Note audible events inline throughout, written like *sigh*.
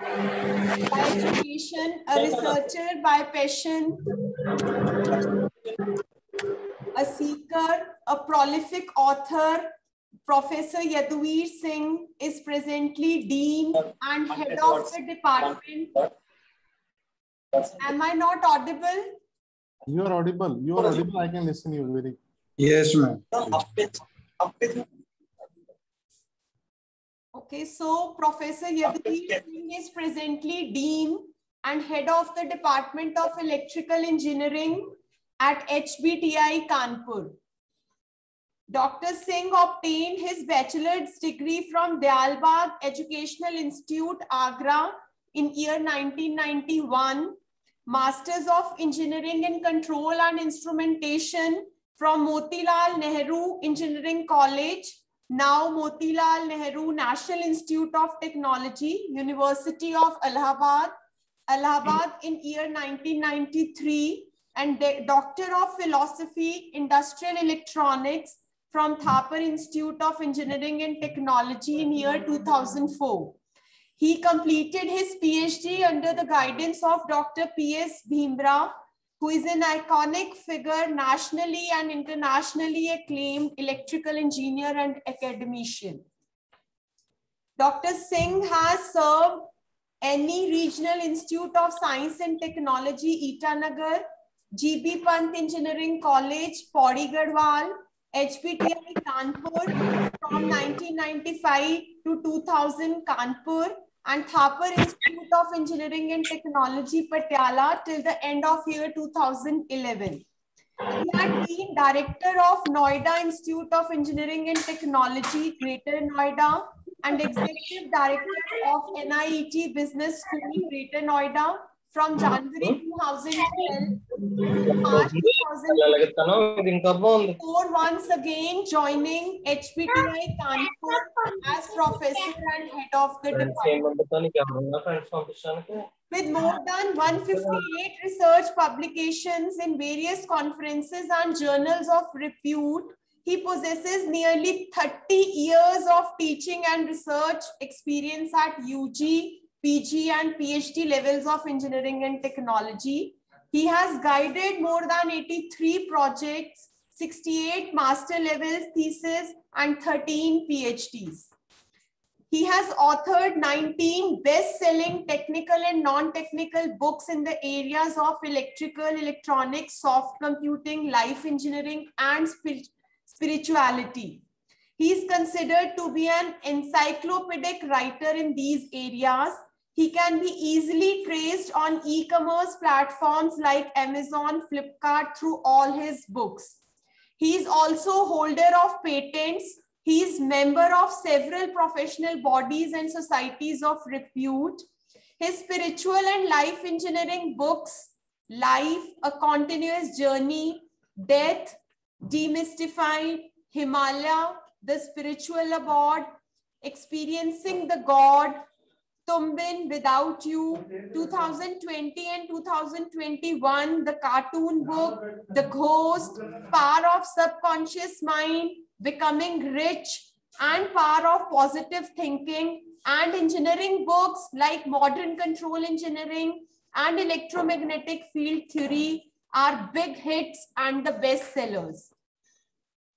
by education, a researcher by passion, a seeker, a prolific author, Professor Yaduvir Singh is presently Dean and Head of the Department. Am I not audible? You are audible. You are audible. I can listen you very. Yes, ma'am. Okay, so Professor Yaduvir Singh is presently Dean and Head of the Department of Electrical Engineering at HBTI Kanpur. Dr. Singh obtained his bachelor's degree from Dayalbagh Educational Institute, Agra in year 1991, Masters of Engineering in Control and Instrumentation from Motilal Nehru Engineering College, now Motilal Nehru National Institute of Technology, University of Allahabad, Allahabad hmm. in year 1993, and Doctor of Philosophy, Industrial Electronics from Thapar Institute of Engineering and Technology in year 2004. He completed his PhD under the guidance of Dr. P.S. Bimbhra, who is an iconic figure, nationally and internationally acclaimed electrical engineer and academician. Dr. Singh has served any Regional Institute of Science and Technology, Itanagar, GB Pant Engineering College, Pauri Garhwal, HBTI Kanpur from 1995 to 2000 Kanpur and Thapar Institute of Engineering and Technology Patiala till the end of year 2011. He had been director of Noida Institute of Engineering and Technology, Greater Noida, and executive director of NIET Business School, Greater Noida, from January 2012 to March 2014, once again joining HBTI Kanpur as professor and head of the department. With more than 158 research publications in various conferences and journals of repute, he possesses nearly 30 years of teaching and research experience at UG, PG and PhD levels of engineering and technology. He has guided more than 83 projects, 68 master level theses and 13 PhDs. He has authored 19 best-selling technical and non-technical books in the areas of electrical, electronics, soft computing, life engineering, and spirituality. He is considered to be an encyclopedic writer in these areas he can be easily traced on e-commerce platforms like Amazon, Flipkart through all his books. He is also holder of patents. He is member of several professional bodies and societies of repute. His spiritual and life engineering books, Life, A Continuous Journey, Death, Demystified, Himalaya, The Spiritual Abode, Experiencing the God, Tumbin, Without You, 2020 and 2021, the cartoon book, The Ghost, Power of Subconscious Mind, Becoming Rich, and Power of Positive Thinking, and engineering books like Modern Control Engineering and Electromagnetic Field Theory are big hits and the best sellers.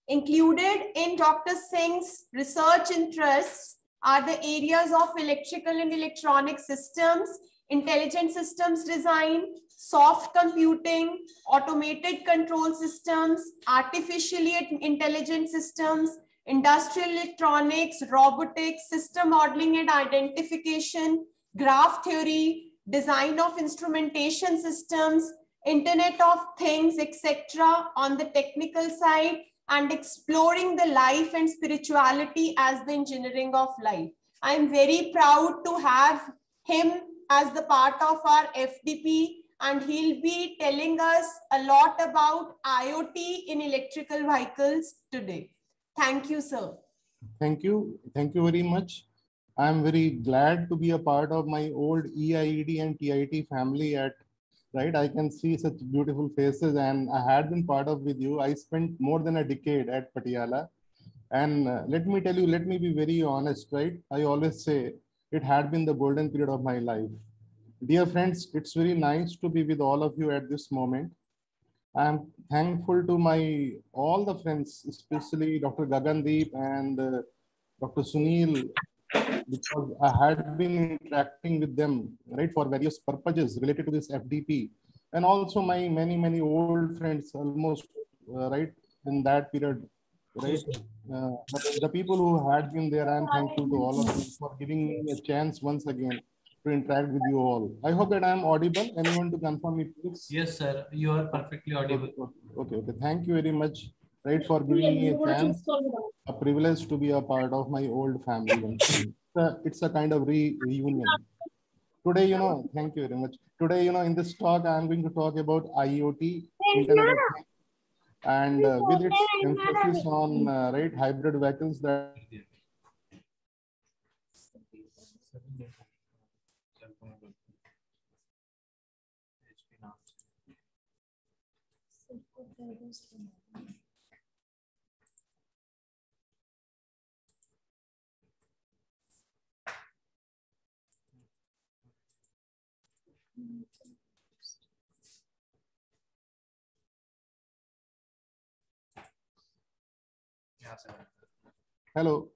Included in Dr. Singh's research interests are the areas of electrical and electronic systems, intelligent systems design, soft computing, automated control systems, artificially intelligent systems, industrial electronics, robotics, system modeling and identification, graph theory, design of instrumentation systems, internet of things, etc. on the technical side and exploring the life and spirituality as the engineering of life. I'm very proud to have him as the part of our FDP and he'll be telling us a lot about IoT in electrical vehicles today. Thank you, sir. Thank you. Thank you very much. I'm very glad to be a part of my old EIED and TIT family at right? I can see such beautiful faces and I had been part of with you. I spent more than a decade at Patiala. And uh, let me tell you, let me be very honest, right? I always say it had been the golden period of my life. Dear friends, it's very nice to be with all of you at this moment. I am thankful to my all the friends, especially Dr. Gagandeep and uh, Dr. Sunil, because I had been interacting with them, right, for various purposes related to this FDP. And also my many, many old friends, almost, uh, right, in that period, right? Uh, the people who had been there, I am thankful to all of you for giving me a chance once again to interact with you all. I hope that I am audible. Anyone to confirm me, please? Yes, sir. You are perfectly audible. Okay, okay. Thank you very much, right, for giving me a chance, a privilege to be a part of my old family. It's a, it's a kind of re reunion. Today, you know, thank you very much. Today, you know, in this talk, I'm going to talk about IoT, Internet and uh, with its emphasis on uh, right hybrid vehicles that hello.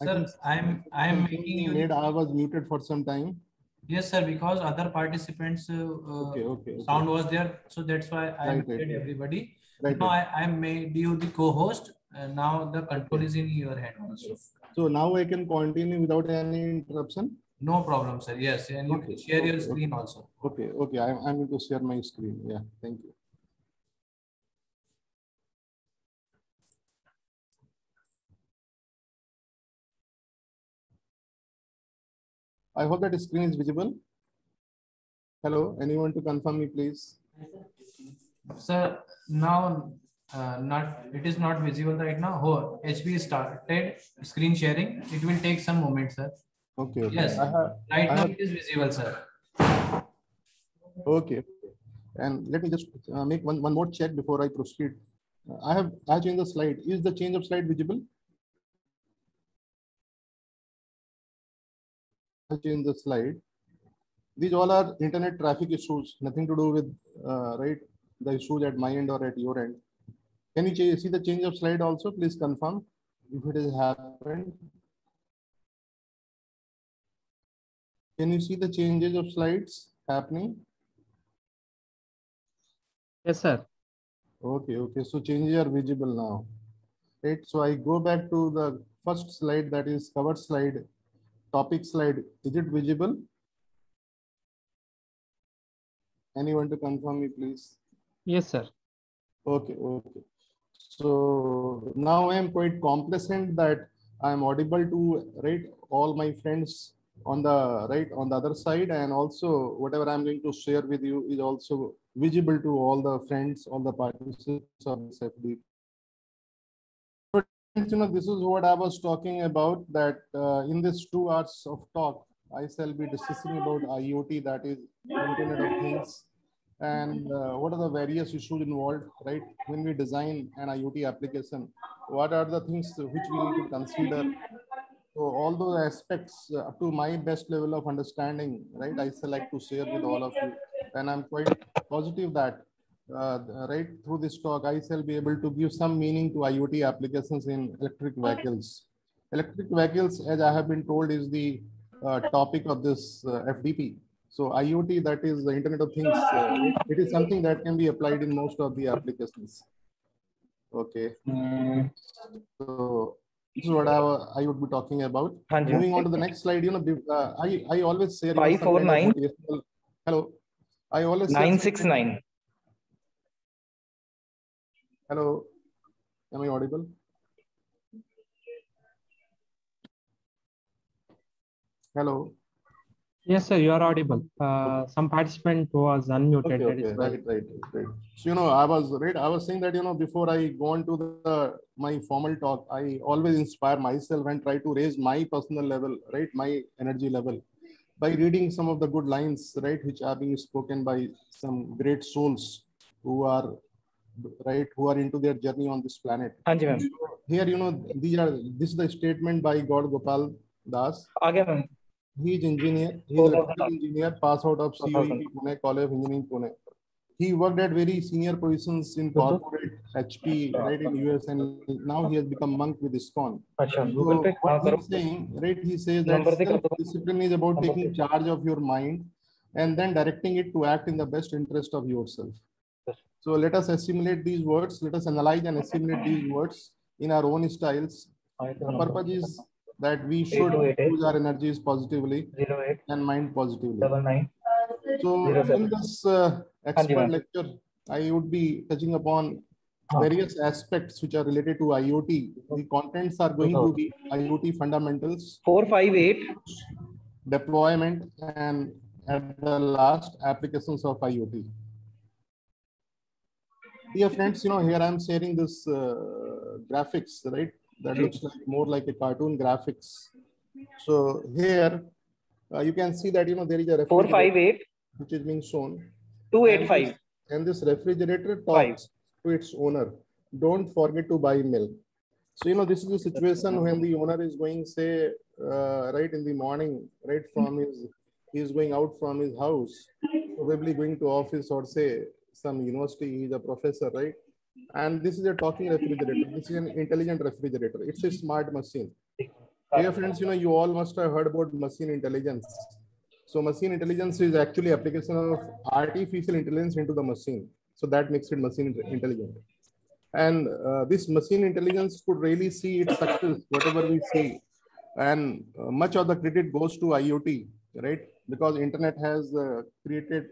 I Sir, think I'm I'm making you. made I was muted for some time. Yes, sir. Because other participants' uh, Okay, okay. okay. sound was there, so that's why I Right, right, muted right. everybody. Right, Now right. I I made you the co-host. And now the control is in your hand also. So now I can continue without any interruption. No problem, sir. Yes, and you can share your okay, okay. screen also. Okay, okay. I'm, I'm going to share my screen. Yeah, thank you. I hope that the screen is visible. Hello, anyone to confirm me, please? Sir, now uh, not it is not visible right now. Oh, HB started screen sharing. It will take some moment, sir. Okay. okay. Yes. Have, Right I now have- it is visible, sir. okay. And let me just uh, make one, one more check before I proceed. Uh, I have, I have changed the slide. Is the change of slide visible? I changed the slide. These all are internet traffic issues, nothing to do with, uh, right, the issues at my end or at your end. Can you see the change of slide also? Please confirm if it has happened. Can you see the changes of slides happening? Yes, sir. Okay, okay. So changes are visible now. Right. So I go back to the first slide that is cover slide, topic slide. Is it visible? Anyone to confirm me, please? Yes, sir. Okay, okay. So now I am quite complacent that I am audible to right all my friends on the right on the other side and also whatever I'm going to share with you is also visible to all the friends, all the participants of this FD. You know, this is what I was talking about that uh, in this two hours of talk, I shall be discussing about IoT, that is Internet of Things, and uh, what are the various issues involved, right? When we design an IoT application, what are the things which we need to consider? So all those aspects uh, up to my best level of understanding, right? I select to share with all of you. And I'm quite positive that uh, right through this talk, I shall be able to give some meaning to IoT applications in electric vehicles. Electric vehicles, as I have been told, is the uh, topic of this uh, FDP. So IoT, that is the Internet of Things, uh, it is something that can be applied in most of the applications. Okay. Mm. So this is what I, I would be talking about. Hanji. Moving on to the next slide, you know, uh, I, I always say- 549. Hello. I always- 969. Hello. Am I audible? Hello. Yes, sir. You are audible. Uh, some participant was unmuted. Okay, okay, right, right, right. So, you know, I was right. I was saying that, you know, before I go on to the, my formal talk, I always inspire myself and try to raise my personal level, right? My energy level by reading some of the good lines, right? Which are being spoken by some great souls who are, right who are into their journey on this planet. Hanji, ma'am. here you know these are this is the statement by Gaur Gopal Das. Aage, ma'am. he is engineer he is electrical engineer pass out of CUE pune college of engineering pune. He worked at very senior positions in corporate hp right in us and now he has become monk with ISKCON so what he's saying right he says that discipline is about taking charge of your mind and then directing it to act in the best interest of yourself. So let us assimilate these words. Let us analyze and assimilate these words in our own styles. The purpose is that we should use our energies positively and mind positively. So in this uh, expert lecture, I would be touching upon various aspects which are related to IoT. The contents are going to be IoT fundamentals. 458. Deployment and at the last applications of IoT. Dear friends, you know, here I'm sharing this uh, graphics, right? That looks like more like a cartoon graphics. So here uh, you can see that, you know, there is a four refrigerator which is being shown. 285. And this- And this refrigerator Five. talks to its owner, don't forget to buy milk. So, you know, this is the situation when the owner is going, say, uh, right in the morning, right from his, he's going out from his house, probably going to office or say some university, he's a professor, right? And this is a talking refrigerator. This is an intelligent refrigerator. It's a smart machine. Dear friends, you know, you all must have heard about machine intelligence. So machine intelligence is actually application of artificial intelligence into the machine. So that makes it machine intelligent. And uh, this machine intelligence could really see its success, whatever we see. And uh, much of the credit goes to IoT, right? Because internet has uh, created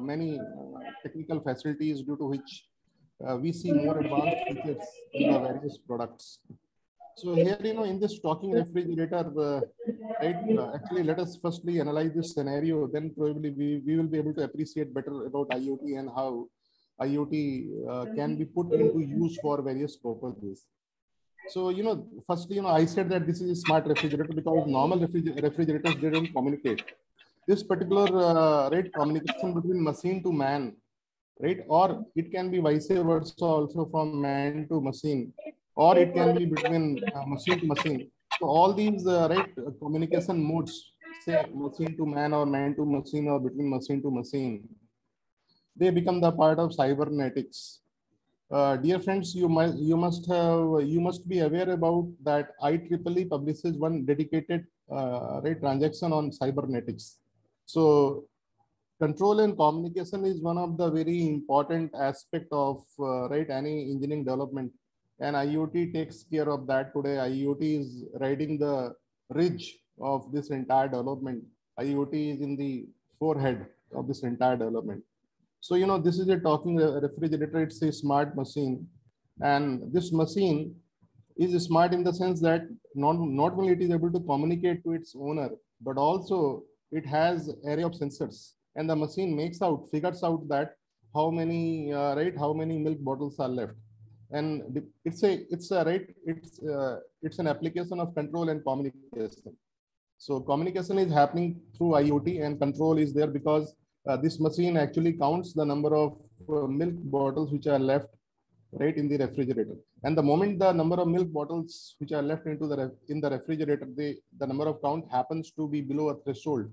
many uh, technical facilities due to which uh, we see more advanced features in the various products. So here, you know, in this talking refrigerator, uh, right, uh, actually, let us firstly analyze this scenario, then probably we, we will be able to appreciate better about IoT and how IoT uh, can be put into use for various purposes. So, you know, firstly, you know, I said that this is a smart refrigerator because normal refriger- refrigerators, they don't communicate. This particular uh, right communication between machine to man, right? Or it can be vice versa also from man to machine, or it can be between uh, machine to machine. So all these uh, right uh, communication modes, say machine to man or man to machine or between machine to machine, they become the part of cybernetics. Uh, dear friends, you must you must have you must be aware about that IEEE publishes one dedicated uh, right transaction on cybernetics. So control and communication is one of the very important aspect of uh, right any engineering development. And iot takes care of that today. Iot is riding the ridge of this entire development. Iot is in the forehead of this entire development. So you know this is a talking refrigerator. It's a smart machine. And this machine is smart in the sense that not, not only it is able to communicate to its owner but also it has array of sensors. And the machine makes out figures out that how many uh, right how many milk bottles are left. And it's a it's a right it's uh, it's an application of control and communication. So communication is happening through iot and control is there because uh, this machine actually counts the number of uh, milk bottles which are left right in the refrigerator. And the moment the number of milk bottles which are left into the in the refrigerator they the number of count happens to be below a threshold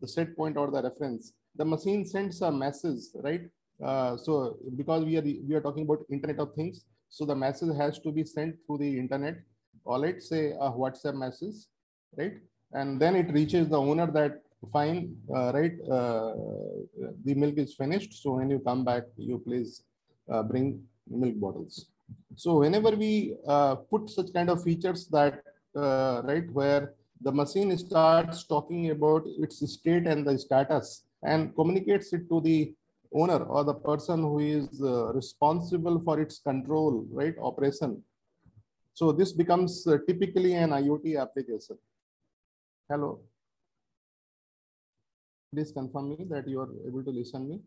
the set point or the reference the machine sends a message right? Uh, so because we are we are talking about internet of things so the message has to be sent through the internet or let's say a whatsapp message right? And then it reaches the owner that fine uh, right uh, the milk is finished. So when you come back you please uh, bring milk bottles. So whenever we uh, put such kind of features that uh, right where the machine starts talking about its state and the status and communicates it to the owner or the person who is uh, responsible for its control right operation. So this becomes uh, typically an iot application. Hello? Please confirm me that you are able to listen me.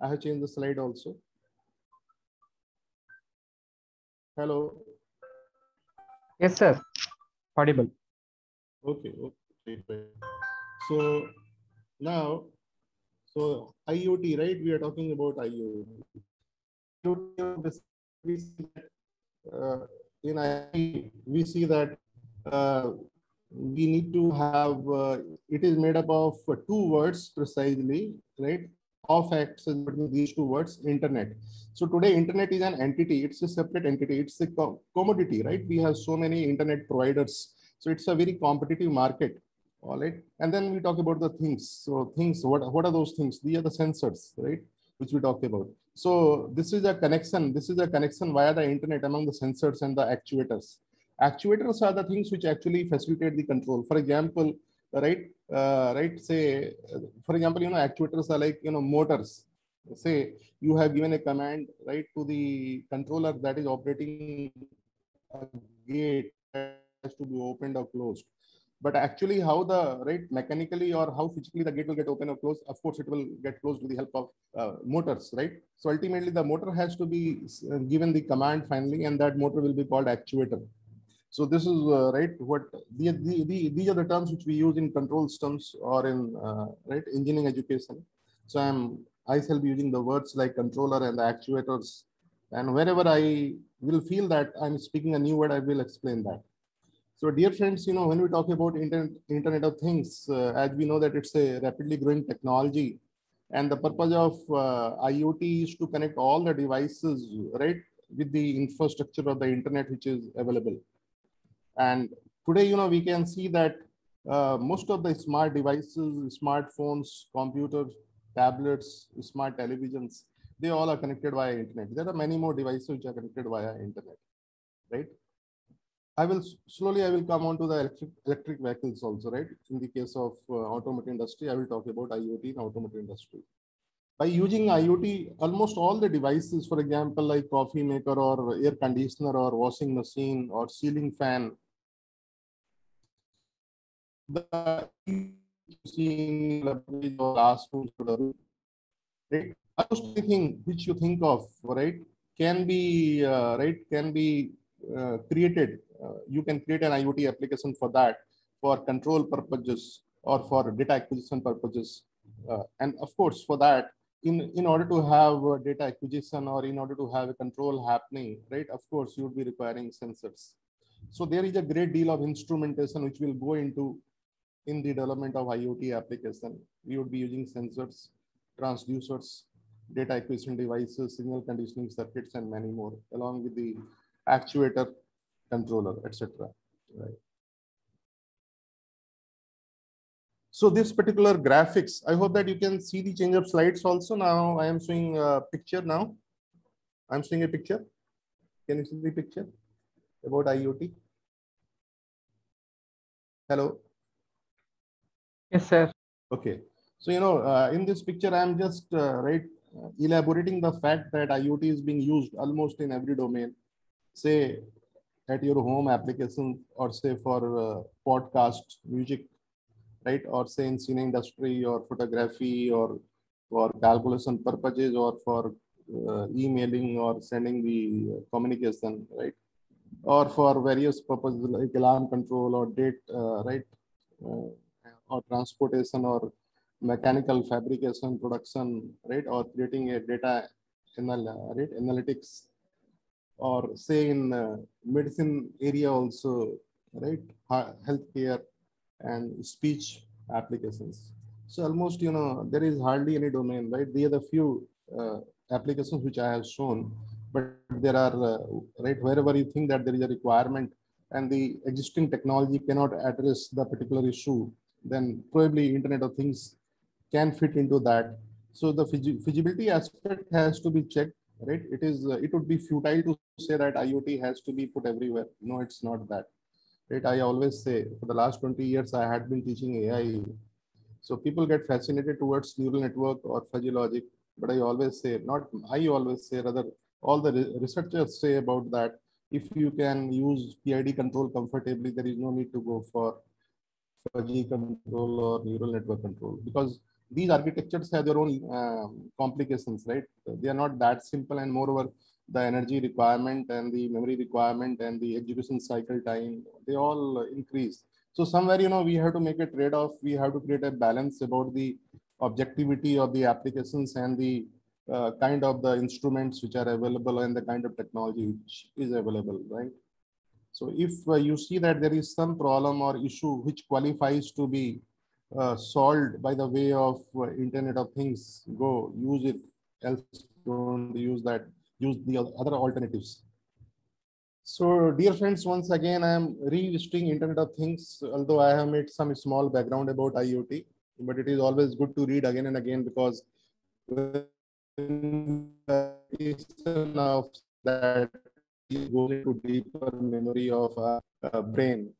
I have changed the slide also hello Yes, sir. Audible. Okay, okay. So now, so IoT, right? We are talking about IoT. IoT, uh, in I, we see that uh, we need to have, uh, it is made up of two words precisely, right? Of acts between these two words, internet. So today, internet is an entity. It's a separate entity. It's a co commodity, right? We have so many internet providers. So it's a very competitive market. All right. And then we talk about the things. So things, what, what are those things? These are the sensors, right? Which we talked about. So this is a connection. This is a connection via the internet among the sensors and the actuators. Actuators are the things which actually facilitate the control. For example, right, uh, right, say, for example, you know, actuators are like, you know, motors. Say you have given a command, right, to the controller that is operating a gate has to be opened or closed. But actually how the right mechanically or how physically the gate will get open or closed of course it will get closed with the help of uh, motors right? So ultimately the motor has to be uh, given the command finally and that motor will be called actuator so this is uh, right what the, the, the, these are the terms which we use in control systems or in uh, right engineering education. So i'm i shall be using the words like controller and the actuators. And wherever i will feel that i'm speaking a new word i will explain that. So dear friends, you know, when we talk about internet, internet of things, uh, as we know that it's a rapidly growing technology and the purpose of uh, IoT is to connect all the devices, right, with the infrastructure of the internet, which is available. And today, you know, we can see that uh, most of the smart devices, smartphones, computers, tablets, smart televisions, they all are connected via internet. There are many more devices which are connected via internet, right? I will slowly, I will come on to the electric, electric vehicles also, right? In the case of uh, automotive industry, I will talk about IoT in automotive industry. By using IoT, almost all the devices, for example, like coffee maker or air conditioner or washing machine or ceiling fan, the last right? Anything which you think of, right, can be, uh, right, can be uh, created uh, you can create an IoT application for that for control purposes or for data acquisition purposes. Uh, and of course, for that, in, in order to have data acquisition or in order to have a control happening, right, of course, you would be requiring sensors. So there is a great deal of instrumentation which will go into in the development of IoT application. We would be using sensors, transducers, data acquisition devices, signal conditioning circuits, and many more, along with the actuator controller, etc. Right. So this particular graphics, I hope that you can see the change of slides also. Now I am showing a picture now. I'm showing a picture. Can you see the picture about IoT? Hello. Yes, sir. Okay. So, you know, uh, in this picture, I'm just uh, right uh, elaborating the fact that IoT is being used almost in every domain. Say at your home application or say for uh, podcast music right or say in cine industry or photography or for calculation purposes or for uh, emailing or sending the communication right or for various purposes like alarm control or date uh, right uh, or transportation or mechanical fabrication production right or creating a data anal right analytics or say in uh, medicine area also, right? Healthcare and speech applications. So almost, you know, there is hardly any domain, right? There are the few uh, applications which I have shown, but there are, uh, right, wherever you think that there is a requirement and the existing technology cannot address the particular issue, then probably Internet of Things can fit into that. So the feasibility aspect has to be checked right? It is, uh, it would be futile to say that IoT has to be put everywhere. No, it's not that, right? I always say for the last 20 years, I had been teaching AI. So people get fascinated towards neural network or fuzzy logic, but I always say, not I always say, rather all the researchers say about that. If you can use PID control comfortably, there is no need to go for fuzzy control or neural network control because these architectures have their own um, complications, right? They are not that simple, and moreover, the energy requirement and the memory requirement and the execution cycle time they all increase. So somewhere, you know, we have to make a trade-off. We have to create a balance about the objectivity of the applications and the uh, kind of the instruments which are available and the kind of technology which is available, right? So if uh, you see that there is some problem or issue which qualifies to be uh, solved by the way of uh, Internet of Things, go use it. Else don't use that. Use the other alternatives. So dear friends, once again, I am revisiting Internet of Things, although I have made some small background about IoT, but it is always good to read again and again because that goes into deeper memory of a, a brain.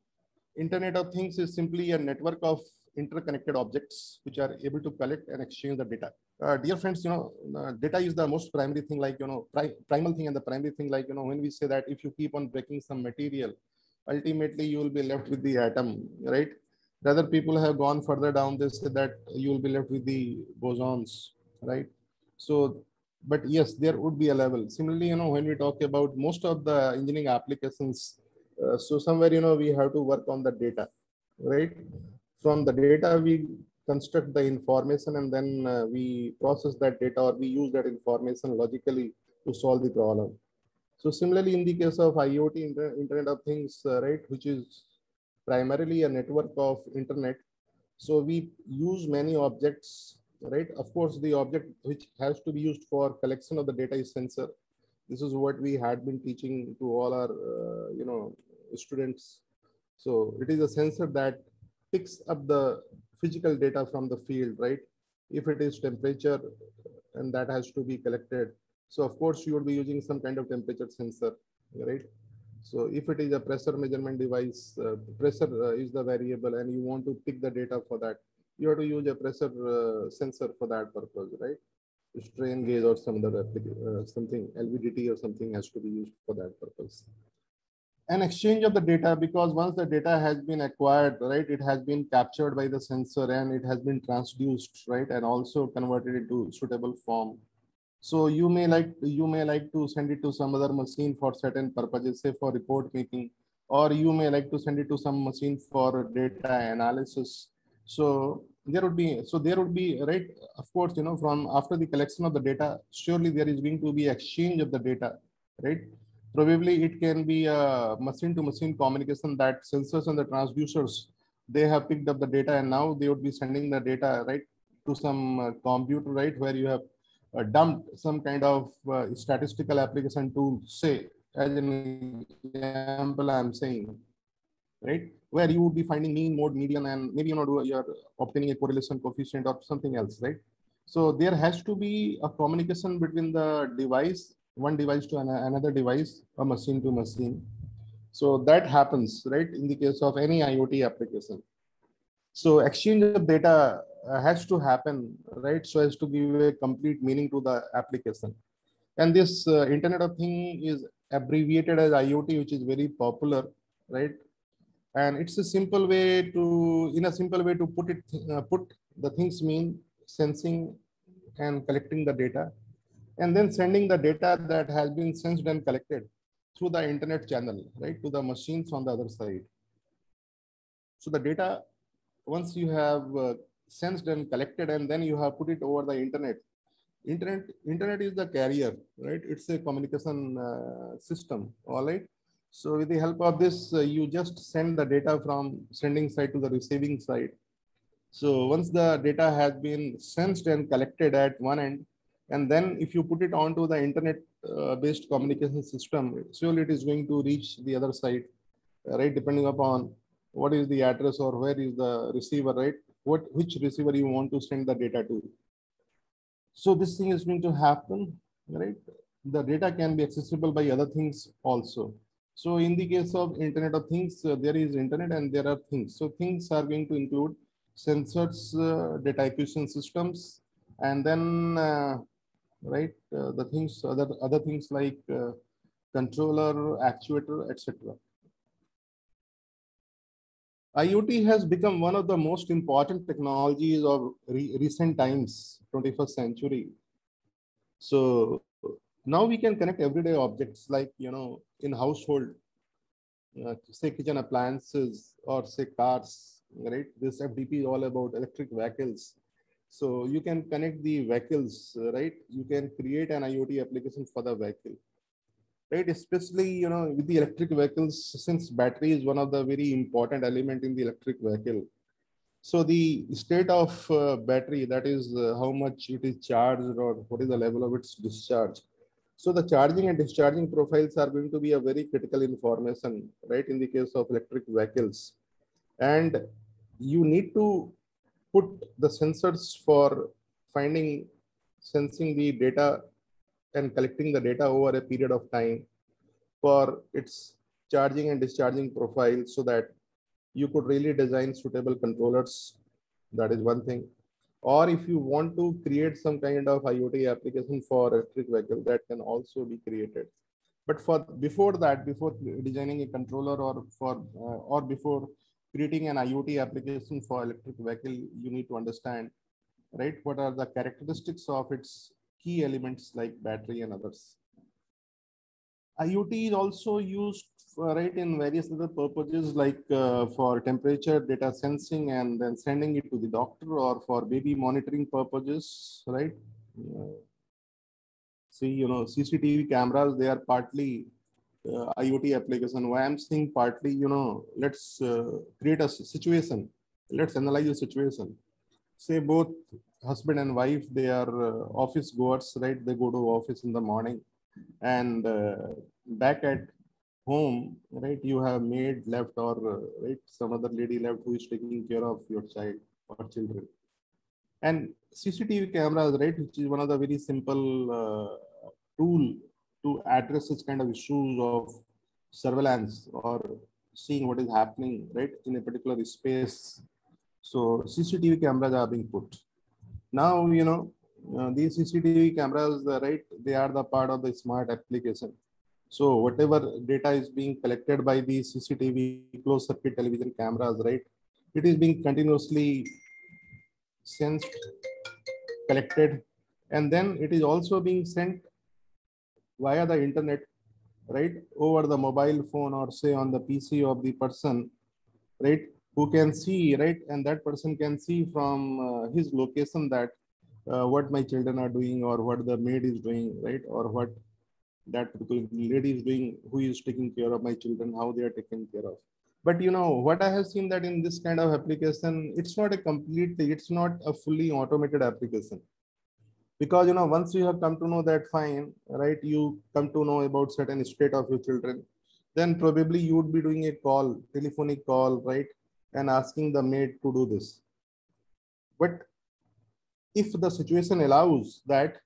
Internet of Things is simply a network of interconnected objects which are able to collect and exchange the data. Uh, dear friends, you know, uh, data is the most primary thing, like, you know, pri primal thing and the primary thing, like, you know, when we say that if you keep on breaking some material, ultimately you will be left with the atom, right? The other people have gone further down, they say that you will be left with the bosons, right? So but yes, there would be a level. Similarly, you know, when we talk about most of the engineering applications, uh, so somewhere, you know, we have to work on the data, right? From the data, we construct the information and then uh, we process that data or we use that information logically to solve the problem. So similarly, in the case of IoT, Inter Internet of Things, uh, right, which is primarily a network of internet. So we use many objects right? Of course, the object which has to be used for collection of the data is sensor. This is what we had been teaching to all our, uh, you know, students. So it is a sensor that picks up the physical data from the field, right? If it is temperature and that has to be collected. So of course you would be using some kind of temperature sensor, right? So if it is a pressure measurement device, uh, pressure uh, is the variable and you want to pick the data for that you have to use a pressure uh, sensor for that purpose, right? Strain gauge or some other uh, something LVDT or something has to be used for that purpose. An exchange of the data because once the data has been acquired, right, it has been captured by the sensor and it has been transduced, right, and also converted into suitable form. So you may like you may like to send it to some other machine for certain purposes, say for report making, or you may like to send it to some machine for data analysis so there would be, so there would be, right, of course, you know, from after the collection of the data, surely there is going to be exchange of the data, right? Probably it can be a machine to machine communication that sensors and the transducers, they have picked up the data and now they would be sending the data, right, to some uh, computer, right, where you have uh, dumped some kind of uh, statistical application to say, as an example, I'm saying, right? Where you would be finding mean, mode, median, and maybe you know you're obtaining a correlation coefficient or something else, right? So there has to be a communication between the device, one device to another device, a machine to machine. So that happens, right, in the case of any IoT application. So exchange of data uh, has to happen, right, so as to give a complete meaning to the application. And this uh, Internet of Thing is abbreviated as IoT, which is very popular, right? And it's a simple way to in a simple way to put it uh, put the things mean sensing and collecting the data. And then sending the data that has been sensed and collected through the internet channel right to the machines on the other side. So the data once you have uh, sensed and collected and then you have put it over the internet internet internet is the carrier right? It's a communication uh, system all right so with the help of this, uh, you just send the data from sending side to the receiving side. So once the data has been sensed and collected at one end, and then if you put it onto the internet uh, based communication system, surely it is going to reach the other side, right? Depending upon what is the address or where is the receiver, right? What which receiver you want to send the data to. So this thing is going to happen, right? The data can be accessible by other things also. So in the case of Internet of Things, uh, there is Internet and there are things. So things are going to include sensors, uh, data acquisition systems, and then uh, right uh, the things other other things like uh, controller, actuator, etc. IoT has become one of the most important technologies of re recent times, 21st century. So now we can connect everyday objects like, you know, in household, uh, say kitchen appliances or say cars, right? This FDP is all about electric vehicles. So you can connect the vehicles, right? You can create an IoT application for the vehicle. right? Especially, you know, with the electric vehicles, since battery is one of the very important element in the electric vehicle. So the state of uh, battery, that is uh, how much it is charged or what is the level of its discharge. So the charging and discharging profiles are going to be a very critical information, right? In the case of electric vehicles. And you need to put the sensors for finding, sensing the data and collecting the data over a period of time for its charging and discharging profile so that you could really design suitable controllers. That is one thing. Or if you want to create some kind of IoT application for electric vehicle, that can also be created. But for before that, before designing a controller or for uh, or before creating an IoT application for electric vehicle, you need to understand, right? What are the characteristics of its key elements like battery and others. IoT is also used right in various other purposes like uh, for temperature data sensing and then sending it to the doctor or for baby monitoring purposes, right? See, you know, CCTV cameras, they are partly uh, IoT application. Why I'm saying partly, you know, let's uh, create a situation. Let's analyze the situation. Say both husband and wife, they are uh, office goers, right? They go to office in the morning and uh, back at home, right? You have maid left or uh, right some other lady left who is taking care of your child or children. And CCTV cameras, right, which is one of the very simple uh, tool to address such kind of issues of surveillance or seeing what is happening, right, in a particular space. So CCTV cameras are being put. Now, you know, uh, these CCTV cameras, uh, right, they are the part of the smart application. So whatever data is being collected by the CCTV closed circuit television cameras, right, it is being continuously sensed, collected, and then it is also being sent via the internet, right, over the mobile phone or say on the PC of the person, right, who can see, right, and that person can see from uh, his location that uh, what my children are doing or what the maid is doing, right, or what that particular lady is doing, who is taking care of my children, how they are taken care of. But you know what I have seen that in this kind of application, it's not a completely, it's not a fully automated application because you know once you have come to know that fine right you come to know about certain state of your children then probably you would be doing a call telephonic call right and asking the maid to do this but if the situation allows that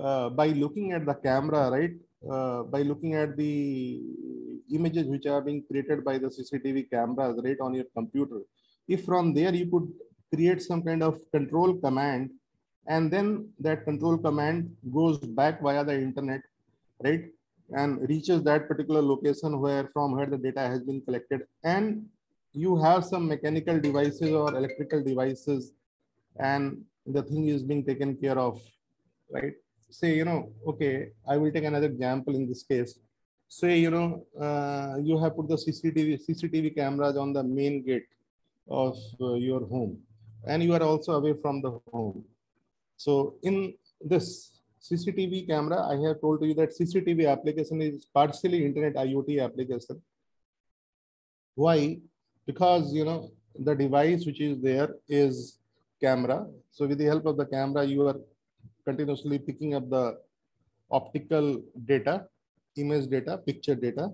uh, by looking at the camera right uh, by looking at the images which are being created by the cctv cameras right on your computer. If from there you could create some kind of control command and then that control command goes back via the internet right and reaches that particular location where from where the data has been collected and you have some mechanical devices or electrical devices and the thing is being taken care of right say you know okay i will take another example in this case say you know uh, you have put the cctv cctv cameras on the main gate of uh, your home and you are also away from the home so in this CCTV camera, I have told you that CCTV application is partially internet IoT application. Why? Because, you know, the device which is there is camera. So with the help of the camera, you are continuously picking up the optical data, image data, picture data.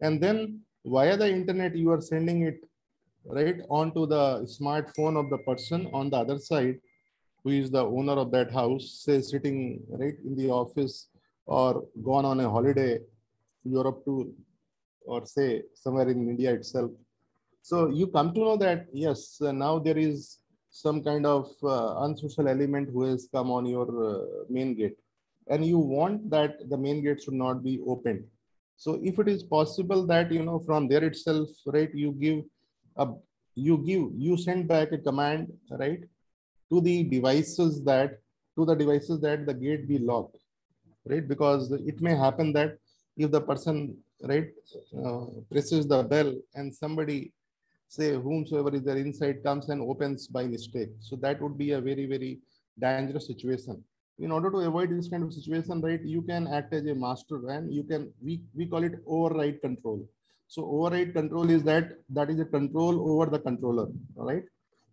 And then via the internet, you are sending it right onto the smartphone of the person on the other side who is the owner of that house, say sitting right in the office or gone on a holiday, Europe to, or say somewhere in India itself. So you come to know that, yes, uh, now there is some kind of uh, unsocial element who has come on your uh, main gate and you want that the main gate should not be opened. So if it is possible that, you know, from there itself, right, you give a, you give, you send back a command, right, to the devices that to the devices that the gate be locked right because it may happen that if the person right uh, presses the bell and somebody say whomsoever is there inside comes and opens by mistake so that would be a very very dangerous situation in order to avoid this kind of situation, right, you can act as a master and you can, we, we call it override control. So override control is that, that is a control over the controller, all right?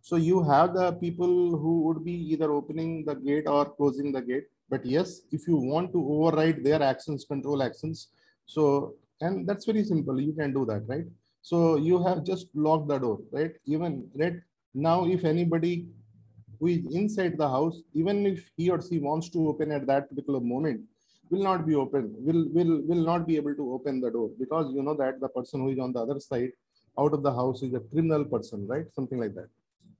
So you have the people who would be either opening the gate or closing the gate. But yes, if you want to override their actions, control actions. So, and that's very simple. You can do that, right? So you have just locked the door, right? Even right now, if anybody who is inside the house, even if he or she wants to open at that particular moment, will not be open, will, will, will not be able to open the door because you know that the person who is on the other side out of the house is a criminal person, right? Something like that.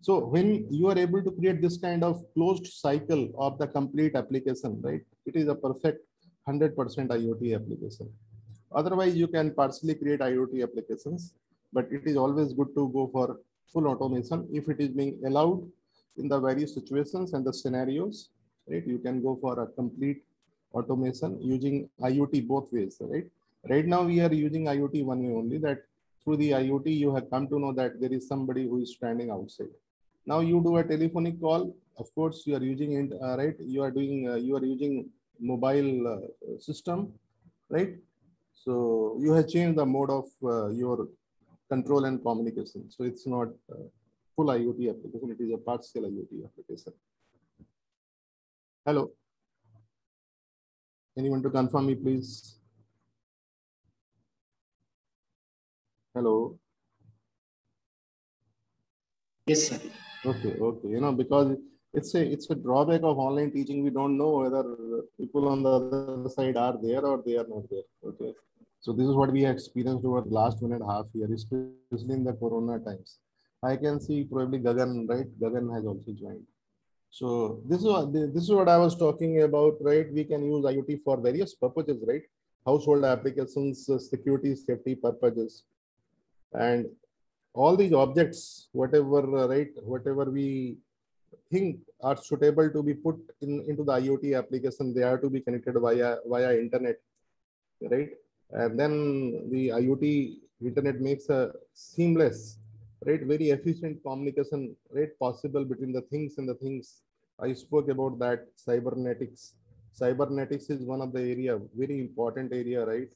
So when you are able to create this kind of closed cycle of the complete application, right? It is a perfect 100% IoT application. Otherwise, you can partially create IoT applications, but it is always good to go for full automation if it is being allowed in the various situations and the scenarios, right? You can go for a complete automation using IoT both ways, right? Right now we are using IoT one way only that through the IoT, you have come to know that there is somebody who is standing outside. Now you do a telephonic call. Of course, you are using it, uh, right? You are doing, uh, you are using mobile uh, system, right? So you have changed the mode of uh, your control and communication. So it's not uh, full IoT application. It is a partial IoT application. Hello. Anyone to confirm me, please? Hello. Yes, sir. Okay, okay. You know, because it's a it's a drawback of online teaching. We don't know whether people on the other side are there or they are not there. Okay. So this is what we experienced over the last one and a half year, especially in the corona times. I can see probably Gagan, right? Gagan has also joined. So this is what this is what I was talking about, right? We can use IoT for various purposes, right? Household applications, security, safety purposes, and all these objects, whatever, right? Whatever we think are suitable to be put in into the IoT application, they are to be connected via via internet, right? And then the IoT internet makes a seamless right very efficient communication right possible between the things and the things. I spoke about that cybernetics. Cybernetics is one of the area very important area right?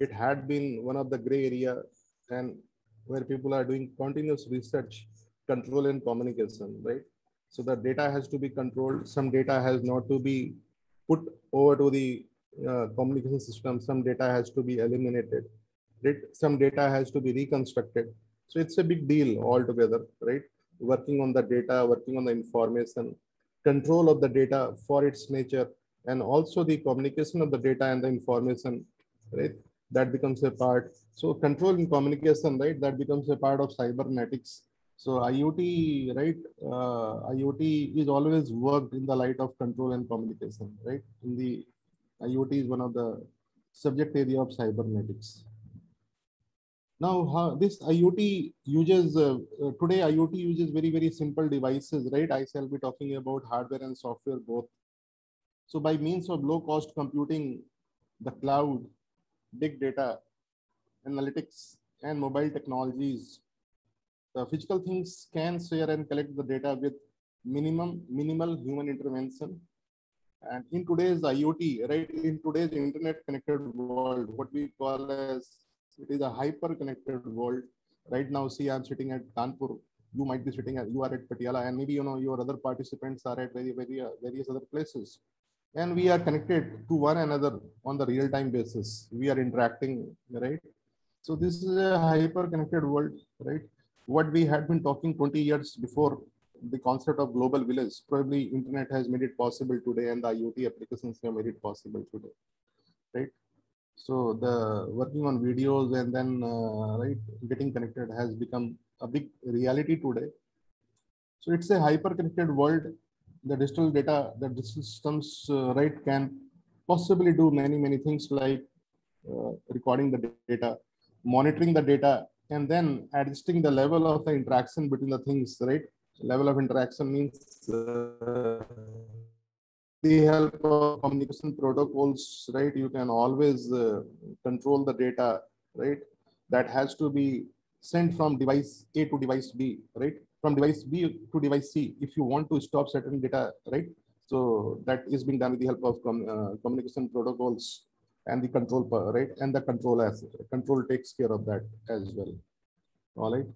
It had been one of the gray area and where people are doing continuous research control and communication right? So the data has to be controlled. Some data has not to be put over to the uh, communication system some data has to be eliminated some data has to be reconstructed so it's a big deal altogether, right? Working on the data, working on the information, control of the data for its nature, and also the communication of the data and the information, right? That becomes a part. So control and communication, right? That becomes a part of cybernetics. So IoT, right? Uh, IoT is always worked in the light of control and communication, right? In the IoT is one of the subject area of cybernetics. Now, this IoT uses, uh, uh, today IoT uses very, very simple devices, right? I shall be talking about hardware and software both. So by means of low cost computing, the cloud, big data, analytics, and mobile technologies, the physical things can share and collect the data with minimum, minimal human intervention. And in today's IoT, right, in today's internet connected world, what we call as it is a hyper connected world. Right now, see, I'm sitting at Kanpur. You might be sitting at, you are at Patiala, and maybe, you know, your other participants are at very, very, uh, various other places. And we are connected to one another on the real time basis. We are interacting, right? So this is a hyper connected world, right? What we had been talking 20 years before the concept of global village, probably internet has made it possible today and the IoT applications have made it possible today, right? So the working on videos and then uh, right getting connected has become a big reality today. So it's a hyper connected world. The digital data, the digital systems, uh, right, can possibly do many many things like uh, recording the data, monitoring the data, and then adjusting the level of the interaction between the things. Right, level of interaction means uh, the help of communication protocols, right, you can always uh, control the data, right, that has to be sent from device A to device B, right, from device B to device C. If you want to stop certain data, right, So that is being done with the help of com uh, communication protocols and the control, right? And the control as control takes care of that as well. All right.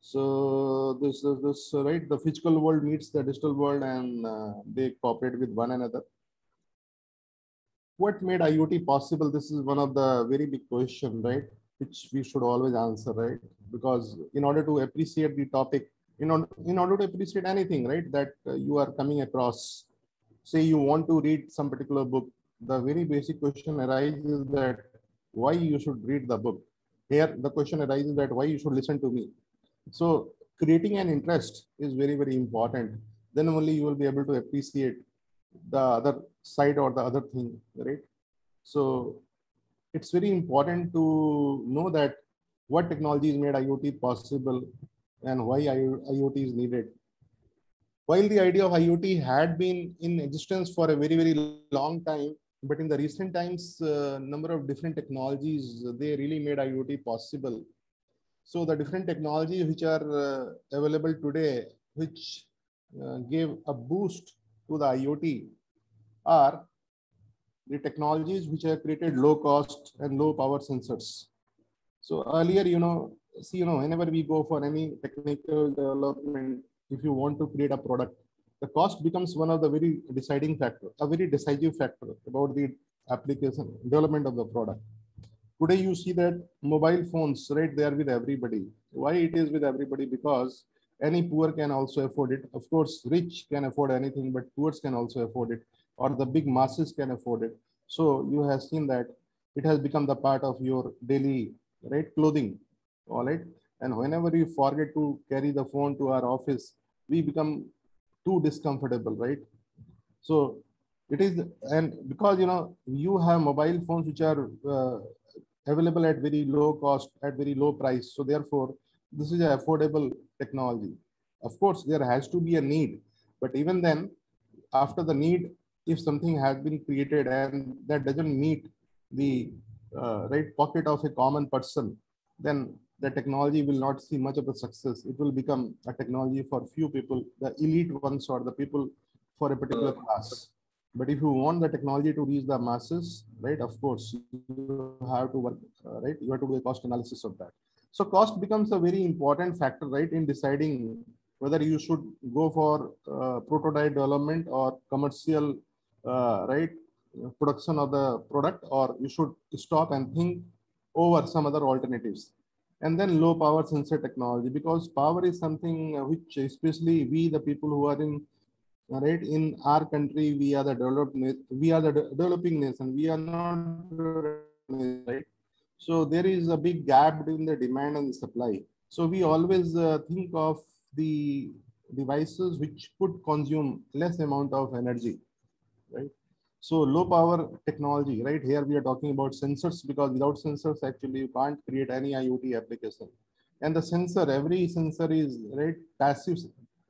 So this is this right. The physical world meets the digital world, and uh, they cooperate with one another. What made IoT possible? This is one of the very big question, right? Which we should always answer, right? Because in order to appreciate the topic, in order, in order to appreciate anything, right, that uh, you are coming across, say you want to read some particular book, the very basic question arises that why you should read the book. Here, the question arises that why you should listen to me. So creating an interest is very, very important. Then only you will be able to appreciate the other side or the other thing, right? So it's very important to know that what technologies made IoT possible and why IoT is needed. While the idea of IoT had been in existence for a very, very long time, but in the recent times, uh, number of different technologies, they really made IoT possible. So the different technologies which are uh, available today, which uh, gave a boost to the IoT are the technologies which have created low cost and low power sensors. So earlier, you know, see, you know, whenever we go for any technical development, if you want to create a product, the cost becomes one of the very deciding factor, a very decisive factor about the application development of the product. Today you see that mobile phones, right, they are with everybody. Why it is with everybody? Because any poor can also afford it. Of course, rich can afford anything, but poor can also afford it, or the big masses can afford it. So you have seen that it has become the part of your daily right clothing all right and whenever you forget to carry the phone to our office we become too discomfortable right so it is and because you know you have mobile phones which are uh, available at very low cost at very low price so therefore this is an affordable technology of course there has to be a need but even then after the need if something has been created and that doesn't meet the uh, right pocket of a common person, then the technology will not see much of a success. It will become a technology for few people, the elite ones or the people for a particular class. But if you want the technology to reach the masses, right, of course, you have to work, uh, right, you have to do a cost analysis of that. So cost becomes a very important factor, right, in deciding whether you should go for uh, prototype development or commercial, uh, right, production of the product or you should stop and think over some other alternatives and then low power sensor technology because power is something which especially we the people who are in right in our country we are the developed we are the de developing nation we are not right so there is a big gap between the demand and the supply so we always uh, think of the devices which could consume less amount of energy right so low power technology, right? Here we are talking about sensors because without sensors, actually you can't create any IoT application. And the sensor, every sensor is right passive.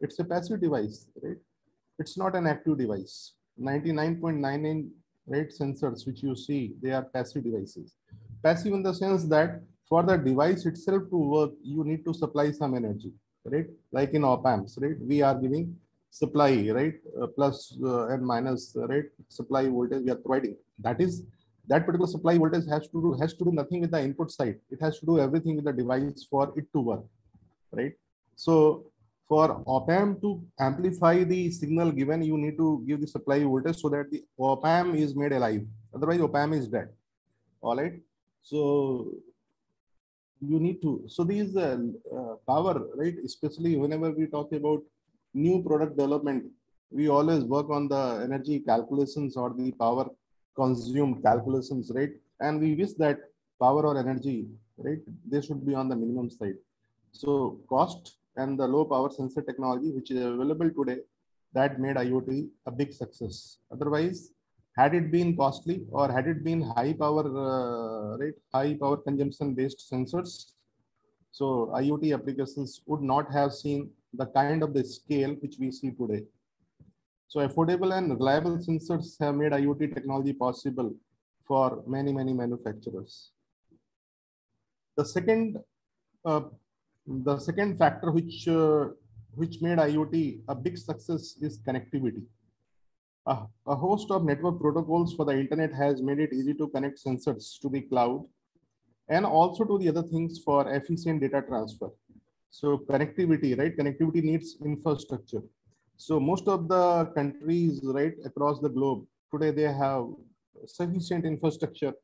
It's a passive device, right? It's not an active device. 99.99 rate sensors which you see, they are passive devices. Passive in the sense that for the device itself to work, you need to supply some energy, right? Like in op amps, right? We are giving supply, right? Uh, plus, uh, and minus, uh, right? Supply voltage we are providing. That is that particular supply voltage has to do has to do nothing with the input side. It has to do everything with the device for it to work, right? So for op amp to amplify the signal given, you need to give the supply voltage so that the op amp is made alive. Otherwise, op amp is dead. All right. So you need to. So these uh, uh, power, right? Especially whenever we talk about new product development, we always work on the energy calculations or the power consumed calculations, right? And we wish that power or energy, right, they should be on the minimum side. So cost and the low power sensor technology, which is available today, that made IoT a big success. Otherwise, had it been costly or had it been high power, uh, right, high power consumption based sensors, so IoT applications would not have seen the kind of the scale which we see today. So affordable and reliable sensors have made IoT technology possible for many, many manufacturers. The second, uh, the second factor which, uh, which made IoT a big success is connectivity. A, a host of network protocols for the internet has made it easy to connect sensors to the cloud and also to the other things for efficient data transfer. So connectivity, right? Connectivity needs infrastructure. So most of the countries, right, across the globe, today they have sufficient infrastructure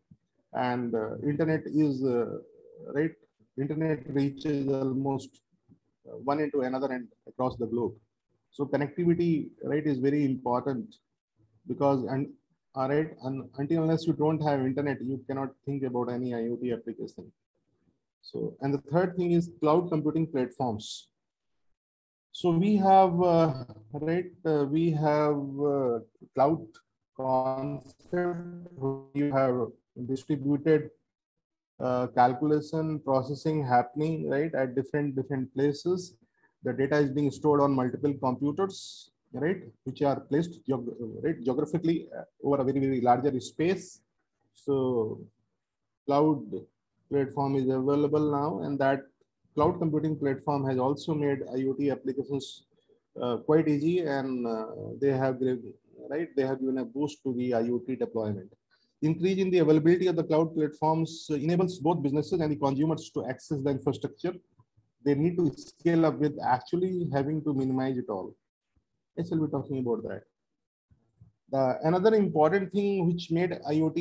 and uh, internet is, uh, right, internet reaches almost uh, one into another and across the globe. So connectivity, right, is very important because and all right, and until unless you don't have internet, you cannot think about any IoT application. So, and the third thing is cloud computing platforms. So we have, uh, right, uh, we have uh, cloud concept, you have distributed uh, calculation processing happening, right, at different, different places. The data is being stored on multiple computers right, which are placed geog right, geographically uh, over a very, very larger space. So cloud platform is available now and that cloud computing platform has also made IoT applications uh, quite easy and uh, they have right they have given a boost to the IoT deployment. Increase in the availability of the cloud platforms enables both businesses and the consumers to access the infrastructure. They need to scale up with actually having to minimize it all. Yes, we'll be talking about that. The, another important thing which made IoT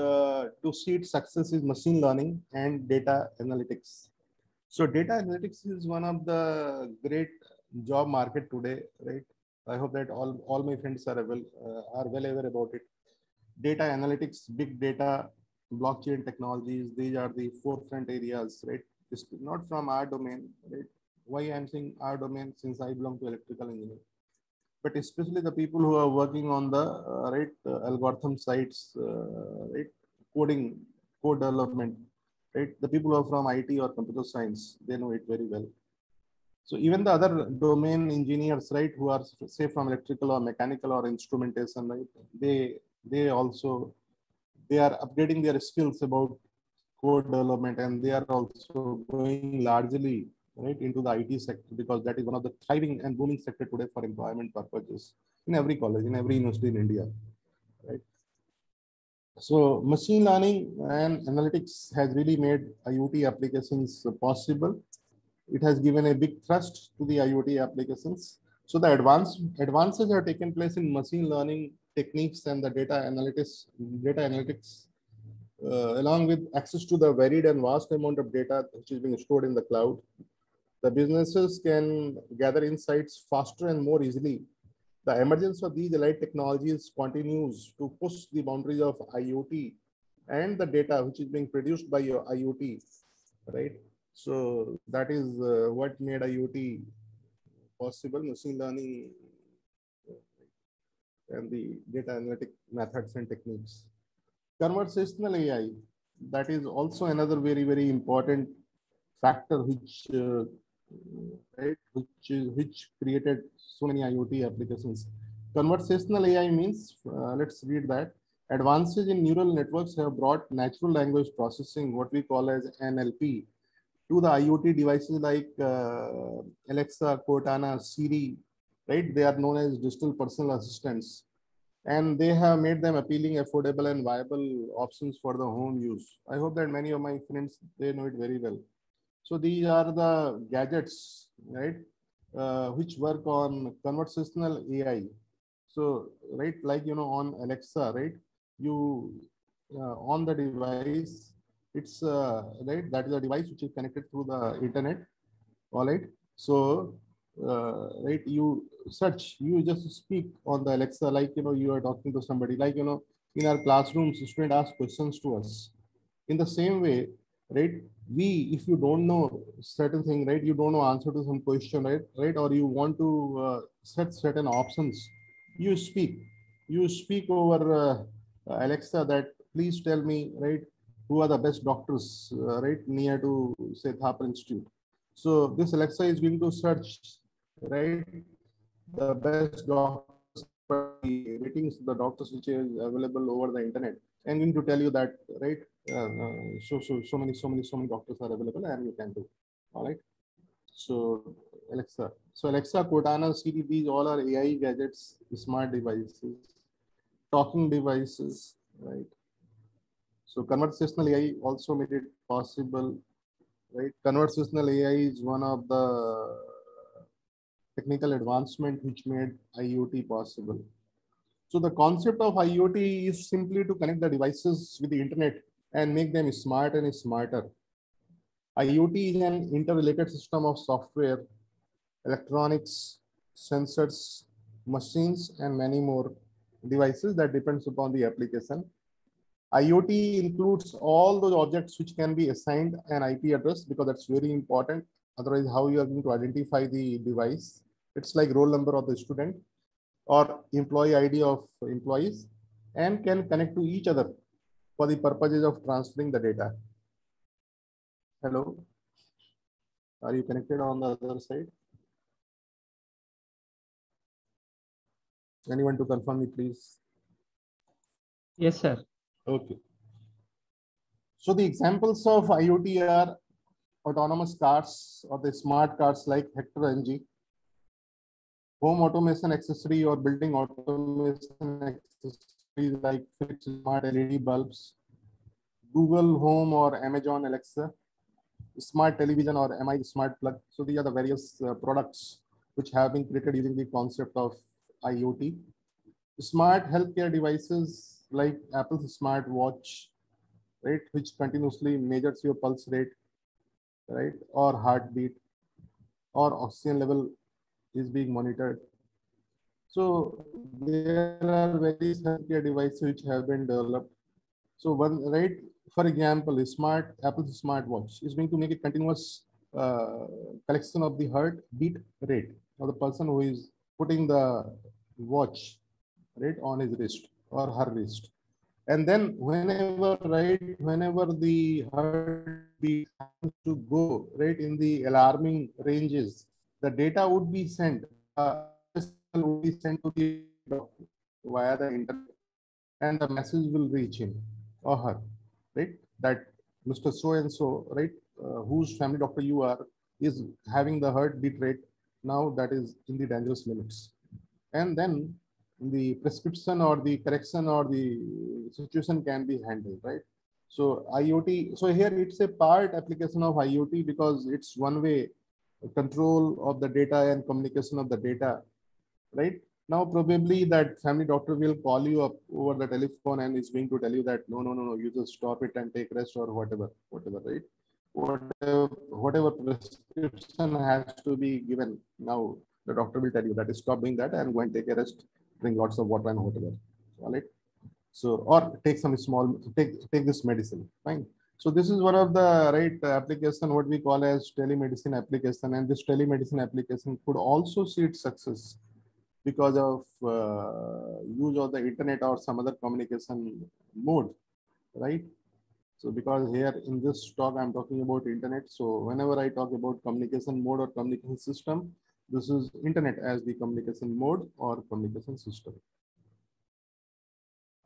uh, to see its success is machine learning and data analytics. So data analytics is one of the great job market today, right? I hope that all, all my friends are well, uh, are well aware about it. Data analytics, big data, blockchain technologies, these are the forefront areas, right? It's not from our domain, right? Why I'm saying our domain since I belong to electrical engineering but especially the people who are working on the uh, right uh, algorithm sites, uh, right coding, code development, right? The people who are from IT or computer science, they know it very well. So even the other domain engineers, right, who are say from electrical or mechanical or instrumentation, right, they they also they are upgrading their skills about code development and they are also going largely right into the IT sector because that is one of the thriving and booming sector today for employment purposes in every college, in every university in India, right? So machine learning and analytics has really made IoT applications possible. It has given a big thrust to the IoT applications. So the advance, advances have taken place in machine learning techniques and the data analytics, data analytics, uh, along with access to the varied and vast amount of data which is being stored in the cloud the businesses can gather insights faster and more easily. The emergence of these allied technologies continues to push the boundaries of IoT and the data which is being produced by your IoT, right? So that is uh, what made IoT possible, machine learning and the data analytic methods and techniques. Conversational AI, that is also another very, very important factor which uh, right? Which is which created so many IoT applications. Conversational AI means, uh, let's read that. Advances in neural networks have brought natural language processing, what we call as NLP, to the IoT devices like uh, Alexa, Cortana, Siri, right? They are known as digital personal assistants. And they have made them appealing, affordable, and viable options for the home use. I hope that many of my friends, they know it very well. So these are the gadgets, right, uh, which work on conversational AI. So, right, like, you know, on Alexa, right, you, uh, on the device, it's, uh, right, that is a device which is connected through the internet, all right. So, uh, right, you search, you just speak on the Alexa, like, you know, you are talking to somebody, like, you know, in our classrooms, student ask questions to us. In the same way, right, we if you don't know certain thing right you don't know answer to some question right right or you want to uh, set certain options you speak. You speak over uh, alexa that please tell me right who are the best doctors uh, right near to say thapar institute. So this alexa is going to search right the best doctors ratings the doctors which is available over the internet and going to tell you that right uh, so so so many so many so many doctors are available and you can do all right so Alexa. So Alexa, Cortana, Siri, these all are AI gadgets, smart devices, talking devices, right? So conversational AI also made it possible, right? Conversational AI is one of the technical advancement which made IoT possible. So the concept of IoT is simply to connect the devices with the internet and make them smart and smarter. IoT is an interrelated system of software, electronics, sensors, machines, and many more devices that depends upon the application. IoT includes all those objects which can be assigned an IP address because that's very important. Otherwise, how you are going to identify the device? It's like roll number of the student or employee ID of employees and can connect to each other for the purposes of transferring the data. Hello. Are you connected on the other side? Anyone to confirm me, please? Yes, sir. Okay. So the examples of IoT are autonomous cars or the smart cars like Hector MG, home automation accessory or building automation accessories like Syska smart LED bulbs, Google Home or Amazon Alexa, smart television or MI smart plug. So these are the various uh, products which have been created using the concept of IoT. Smart healthcare devices like Apple's smart watch, right, which continuously measures your pulse rate, right, or heartbeat, or oxygen level is being monitored. So there are various healthcare devices which have been developed. So one, right, for example, a smart Apple smartwatch is going to make a continuous uh, collection of the heart beat rate of the person who is putting the watch right on his wrist or her wrist. And then whenever, right, whenever the heartbeat happens to go right in the alarming ranges, the data would be sent, uh, would be sent to the via the internet and the message will reach him or her, right? That Mr. So and so, right, uh, whose family doctor you are, is having the heartbeat rate now that is in the dangerous limits. And then the prescription or the correction or the situation can be handled, right? So IoT, so here it's a part application of IoT because it's one way control of the data and communication of the data, right? Now probably that family doctor will call you up over the telephone and is going to tell you that no, no, no, no, you just stop it and take rest or whatever, whatever, right? Whatever, whatever prescription has to be given now, the doctor will tell you that stop doing that and go and take a rest drink lots of water and whatever. All right. So, or take some small, take, take this medicine, fine. So this is one of the right application, what we call as telemedicine application. And this telemedicine application could also see its success because of uh, use of the internet or some other communication mode, right? So because here in this talk, I'm talking about internet. So whenever I talk about communication mode or communication system, this is internet as the communication mode or communication system.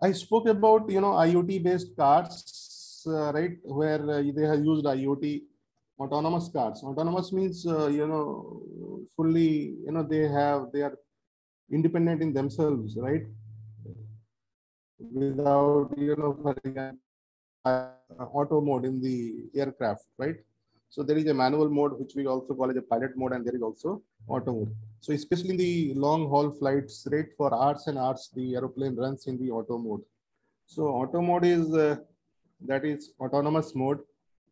I spoke about, you know, IoT based cars, uh, right, where uh, they have used IoT autonomous cars. Autonomous means, uh, you know, fully, you know, they have, they are independent in themselves, right? Without, you know, auto mode in the aircraft, right? So there is a manual mode, which we also call as a pilot mode, and there is also auto mode. So especially in the long haul flights, right, for hours and hours, the aeroplane runs in the auto mode. So auto mode is uh, that is autonomous mode,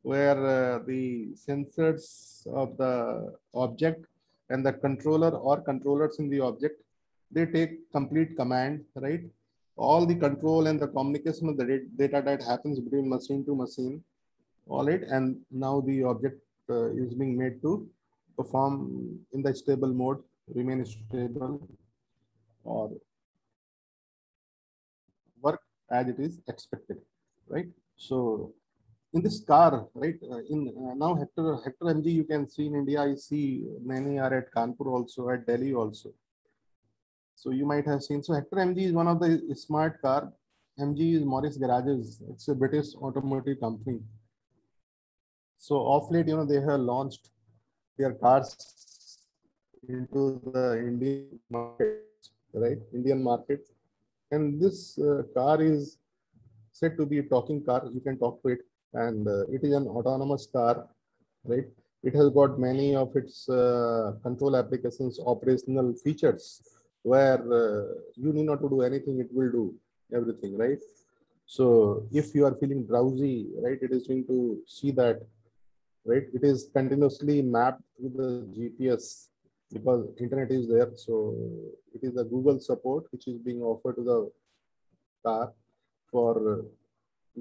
where uh, the sensors of the object and the controller or controllers in the object, they take complete command, right? All the control and the communication of the data that happens between machine to machine all right and now the object uh, is being made to perform in the stable mode remain stable or work as it is expected right so in this car right uh, in uh, now hector hector mg you can see in india i see many are at kanpur also at delhi also so you might have seen so hector mg is one of the smart car mg is morris garages it's a british automotive company so off late, you know, they have launched their cars into the Indian market, right? Indian market. And this uh, car is said to be a talking car. You can talk to it and uh, it is an autonomous car, right? It has got many of its uh, control applications, operational features where uh, you need not to do anything, it will do everything, right? So if you are feeling drowsy, right, it is going to see that, right? It is continuously mapped to the GPS because internet is there. So it is a Google support which is being offered to the car for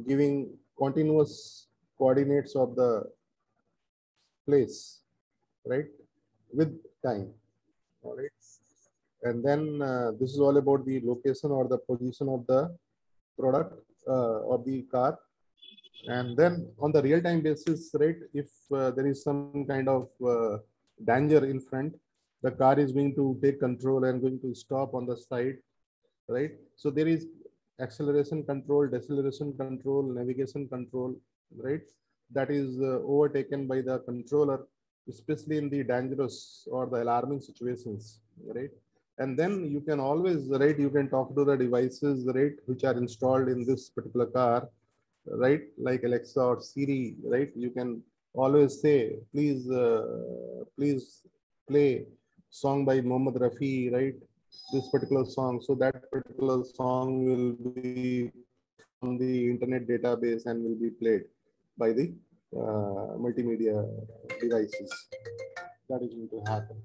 giving continuous coordinates of the place, right? With time, all right? And then uh, this is all about the location or the position of the product uh, of the car. And then on the real-time basis, right, if uh, there is some kind of uh, danger in front, the car is going to take control and going to stop on the side, right? So there is acceleration control, deceleration control, navigation control, right? That is uh, overtaken by the controller, especially in the dangerous or the alarming situations, right? And then you can always, right, you can talk to the devices, right, which are installed in this particular car, right, like Alexa or Siri, right? You can always say, please, uh, please play song by Mohammed Rafi, right? This particular song. So that particular song will be on the internet database and will be played by the uh, multimedia devices. That is going to happen.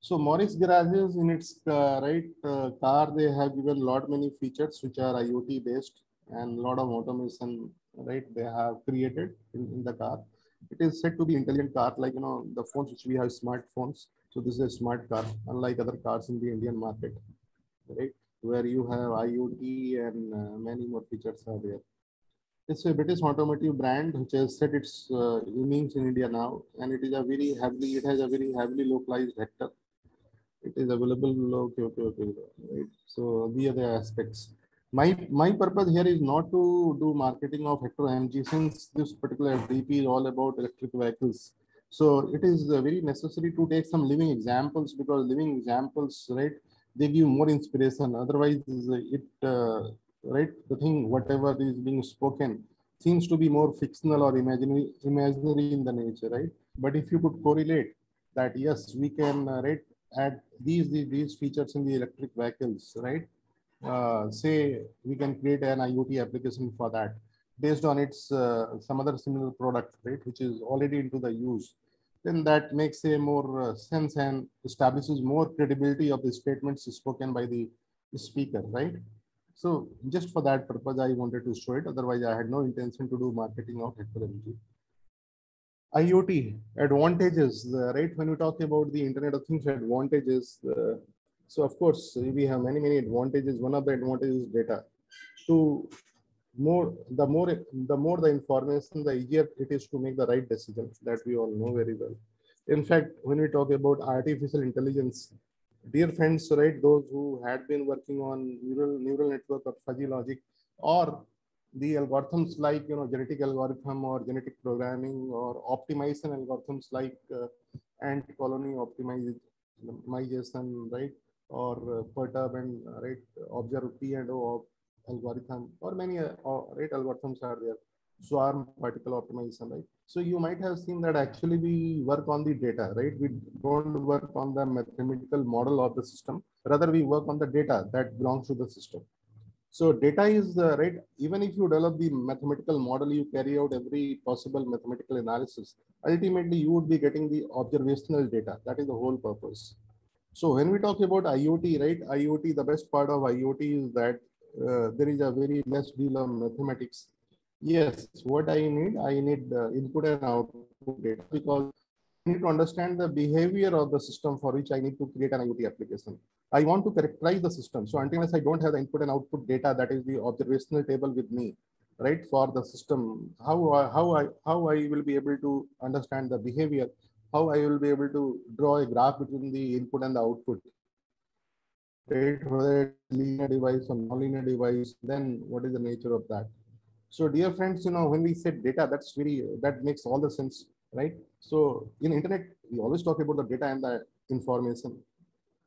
So Morris Garages in its uh, right uh, car, they have given a lot many features which are IoT based and a lot of automation, right? They have created in, in the car. It is said to be intelligent car, like you know the phones which we have smartphones. So this is a smart car, unlike other cars in the Indian market, right? Where you have IoT and uh, many more features are there. It's a British automotive brand which has set its uh, innings in India now, and it is a very heavily, it has a very heavily localized vector it is available okay okay okay right so the aspects my my purpose here is not to do marketing of hector amg since this particular dp is all about electric vehicles so it is uh, very necessary to take some living examples because living examples right they give more inspiration. Otherwise it uh, right the thing whatever is being spoken seems to be more fictional or imaginary imaginary in the nature right? But if you could correlate that yes we can uh, right add these, these, these features in the electric vehicles, right? Uh, say we can create an IoT application for that based on its uh, some other similar product, right, which is already into the use. Then that makes a more uh, sense and establishes more credibility of the statements spoken by the speaker, right? So just for that purpose, I wanted to show it. Otherwise, I had no intention to do marketing of Hector MG. IoT advantages, uh, right? When we talk about the Internet of Things advantages, uh, so of course we have many many advantages. One of the advantages is data. To more the more the more the information, the easier it is to make the right decision. That we all know very well. In fact, when we talk about artificial intelligence, dear friends, right? Those who had been working on neural neural network or fuzzy logic, or the algorithms like you know genetic algorithm or genetic programming or optimization algorithms like uh, ant colony optimization right or uh, perturb and uh, right observe p and o algorithm or many uh, right algorithms are there swarm particle optimization right so you might have seen that actually we work on the data right we don't work on the mathematical model of the system rather we work on the data that belongs to the system so data is uh, right. Even if you develop the mathematical model, you carry out every possible mathematical analysis. Ultimately, you would be getting the observational data. That is the whole purpose. So when we talk about IoT, right? IoT, the best part of IoT is that there is a very less deal of mathematics. Yes, what I need, I need uh, input and output data because I need to understand the behavior of the system for which I need to create an IoT application. I want to characterize the system. So until I don't have the input and output data, that is the observational table with me, right? For the system, how, how, I, how I will be able to understand the behavior, how I will be able to draw a graph between the input and the output, right? Whether it's linear device or nonlinear device, then what is the nature of that? So dear friends, you know, when we say data, that's very, that makes all the sense, right? So in internet, we always talk about the data and the information.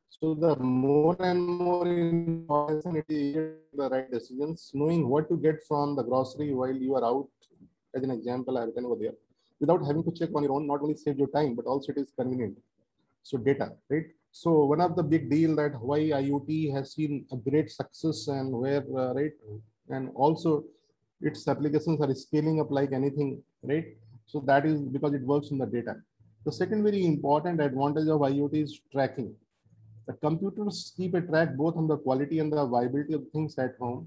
So the more and more information, it is the right decisions, knowing what to get from the grocery while you are out. As an example, I have written over there, without having to check on your own, not only save your time, but also it is convenient. So data, right? So one of the big deal that why IoT has seen a great success and where, uh, right? And also its applications are scaling up like anything, right? So that is because it works in the data. The second very important advantage of IoT is tracking. The computers keep a track both on the quality and the viability of things at home.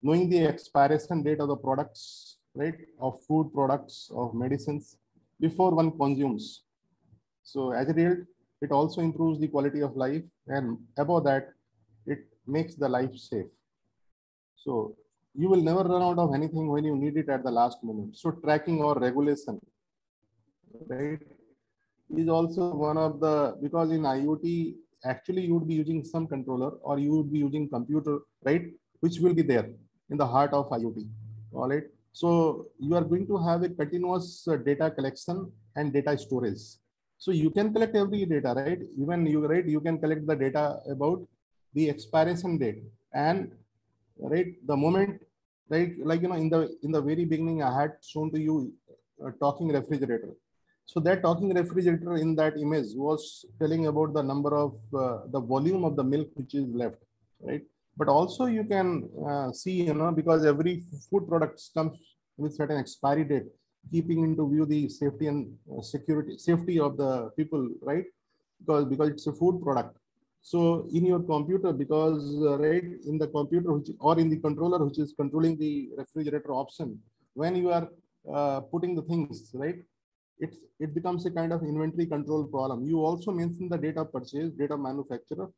Knowing the expiration date of the products, right, of food products, of medicines before one consumes. So as a result, it also improves the quality of life and above that, it makes the life safe. So you will never run out of anything when you need it at the last moment. So tracking or regulation, right, is also one of the, because in IoT, actually you would be using some controller or you would be using computer, right, which will be there in the heart of IoT, all right. So you are going to have a continuous uh, data collection and data storage. So you can collect every data, right? Even you, right, you can collect the data about the expiration date. And right the moment right like you know in the in the very beginning i had shown to you a talking refrigerator. So that talking refrigerator in that image was telling about the number of uh, the volume of the milk which is left right? But also you can uh, see you know because every food products comes with certain expiry date keeping into view the safety and uh, security safety of the people right because because it's a food product so in your computer, because uh, right in the computer which, or in the controller which is controlling the refrigerator option, when you are uh, putting the things right, it it becomes a kind of inventory control problem. You also mention the date of purchase, date of manufacturer,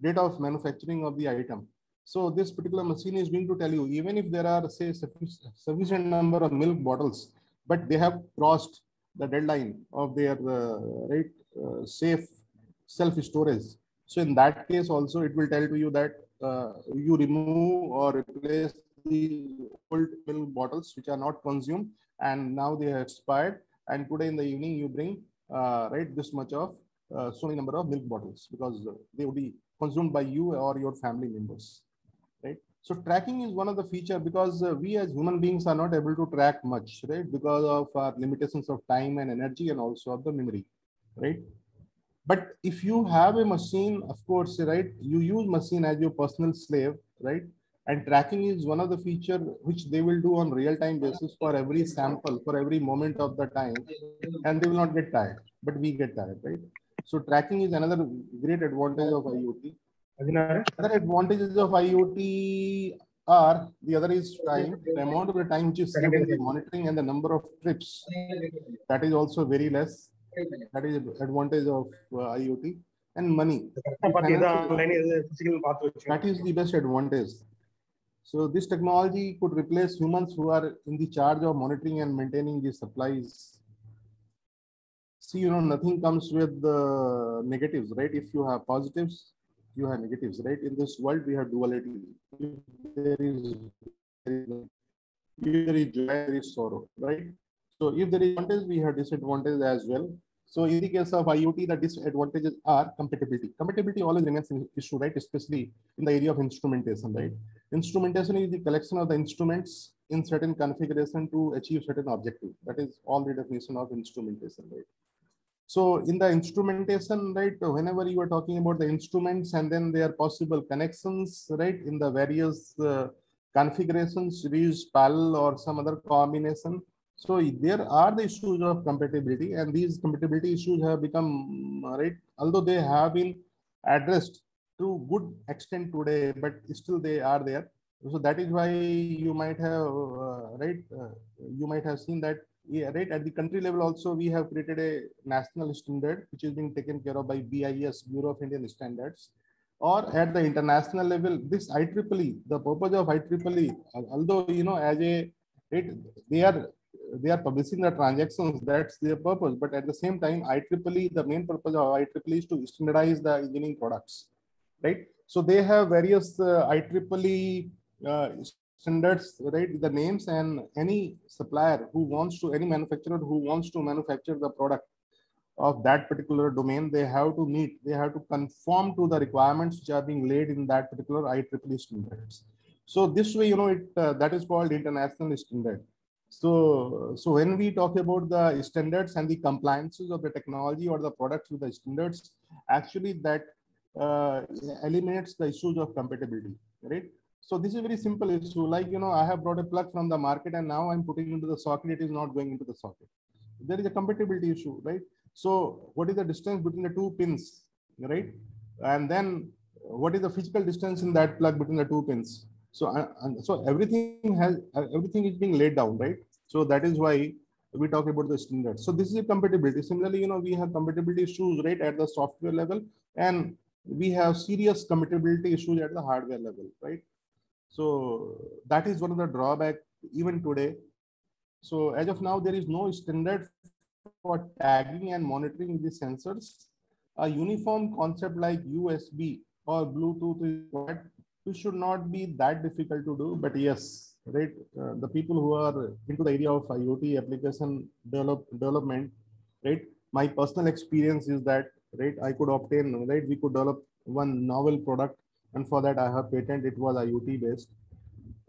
date of manufacturing of the item. So this particular machine is going to tell you even if there are say sufficient number of milk bottles, but they have crossed the deadline of their uh, right uh, safe self storage so in that case also it will tell to you that uh, you remove or replace the old milk bottles which are not consumed and now they are expired. And today in the evening you bring right this much of uh, so many number of milk bottles because they will be consumed by you or your family members so tracking is one of the feature because uh, we as human beings are not able to track much right because of our limitations of time and energy and also of the memory right but if you have a machine, of course, right, you use machine as your personal slave, right? And tracking is one of the feature which they will do on real-time basis for every sample, for every moment of the time, and they will not get tired, but we get tired, right? So tracking is another great advantage of IoT. Other advantages of IoT are the other is time, the amount of the time which is saved in the monitoring and the number of trips. That is also very less that is advantage of uh, IoT and money. That is the best advantage. So this technology could replace humans who are in the charge of monitoring and maintaining the supplies. See, you know, nothing comes with the negatives, right? If you have positives, you have negatives, right? In this world, we have duality. There is, there is joy, there is sorrow, right? So if there is advantage, we have disadvantage as well. So in the case of IoT, the disadvantages are compatibility. Compatibility always remains an issue, right? Especially in the area of instrumentation, right? Instrumentation is the collection of the instruments in certain configuration to achieve certain objective. That is all the definition of instrumentation, right? So in the instrumentation, right, whenever you are talking about the instruments and then their possible connections, right, in the various uh, configurations, use parallel or some other combination so there are the issues of compatibility and these compatibility issues have become, right, although they have been addressed to good extent today, but still they are there. So that is why you might have, uh, right, uh, you might have seen that, yeah, right, at the country level also, we have created a national standard, which is being taken care of by BIS, Bureau of Indian Standards, or at the international level, this IEEE, the purpose of IEEE, although, you know, as a, it, they are they are publishing the transactions, that's their purpose. But at the same time, IEEE, the main purpose of IEEE is to standardize the engineering products, right? So they have various uh, IEEE uh, standards, right? The names and any supplier who wants to, any manufacturer who wants to manufacture the product of that particular domain, they have to meet, they have to conform to the requirements which are being laid in that particular IEEE standards. So this way, you know, it uh, that is called international standard. So, so when we talk about the standards and the compliances of the technology or the products with the standards, actually that uh, eliminates the issues of compatibility, right? So this is a very simple issue. Like, you know, I have brought a plug from the market and now I'm putting into the socket. It is not going into the socket. There is a compatibility issue, right? So what is the distance between the two pins, right? And then what is the physical distance in that plug between the two pins? So, uh, so everything has, uh, everything is being laid down, right? So that is why we talk about the standards. So this is a compatibility. Similarly, you know, we have compatibility issues right at the software level and we have serious compatibility issues at the hardware level, right? So that is one of the drawback even today. So as of now, there is no standard for tagging and monitoring the sensors. A uniform concept like USB or Bluetooth required. It should not be that difficult to do, but yes, right? Uh, the people who are into the area of IoT application develop, development, right? My personal experience is that, right? I could obtain, right? We could develop one novel product and for that I have patent. It was IoT based.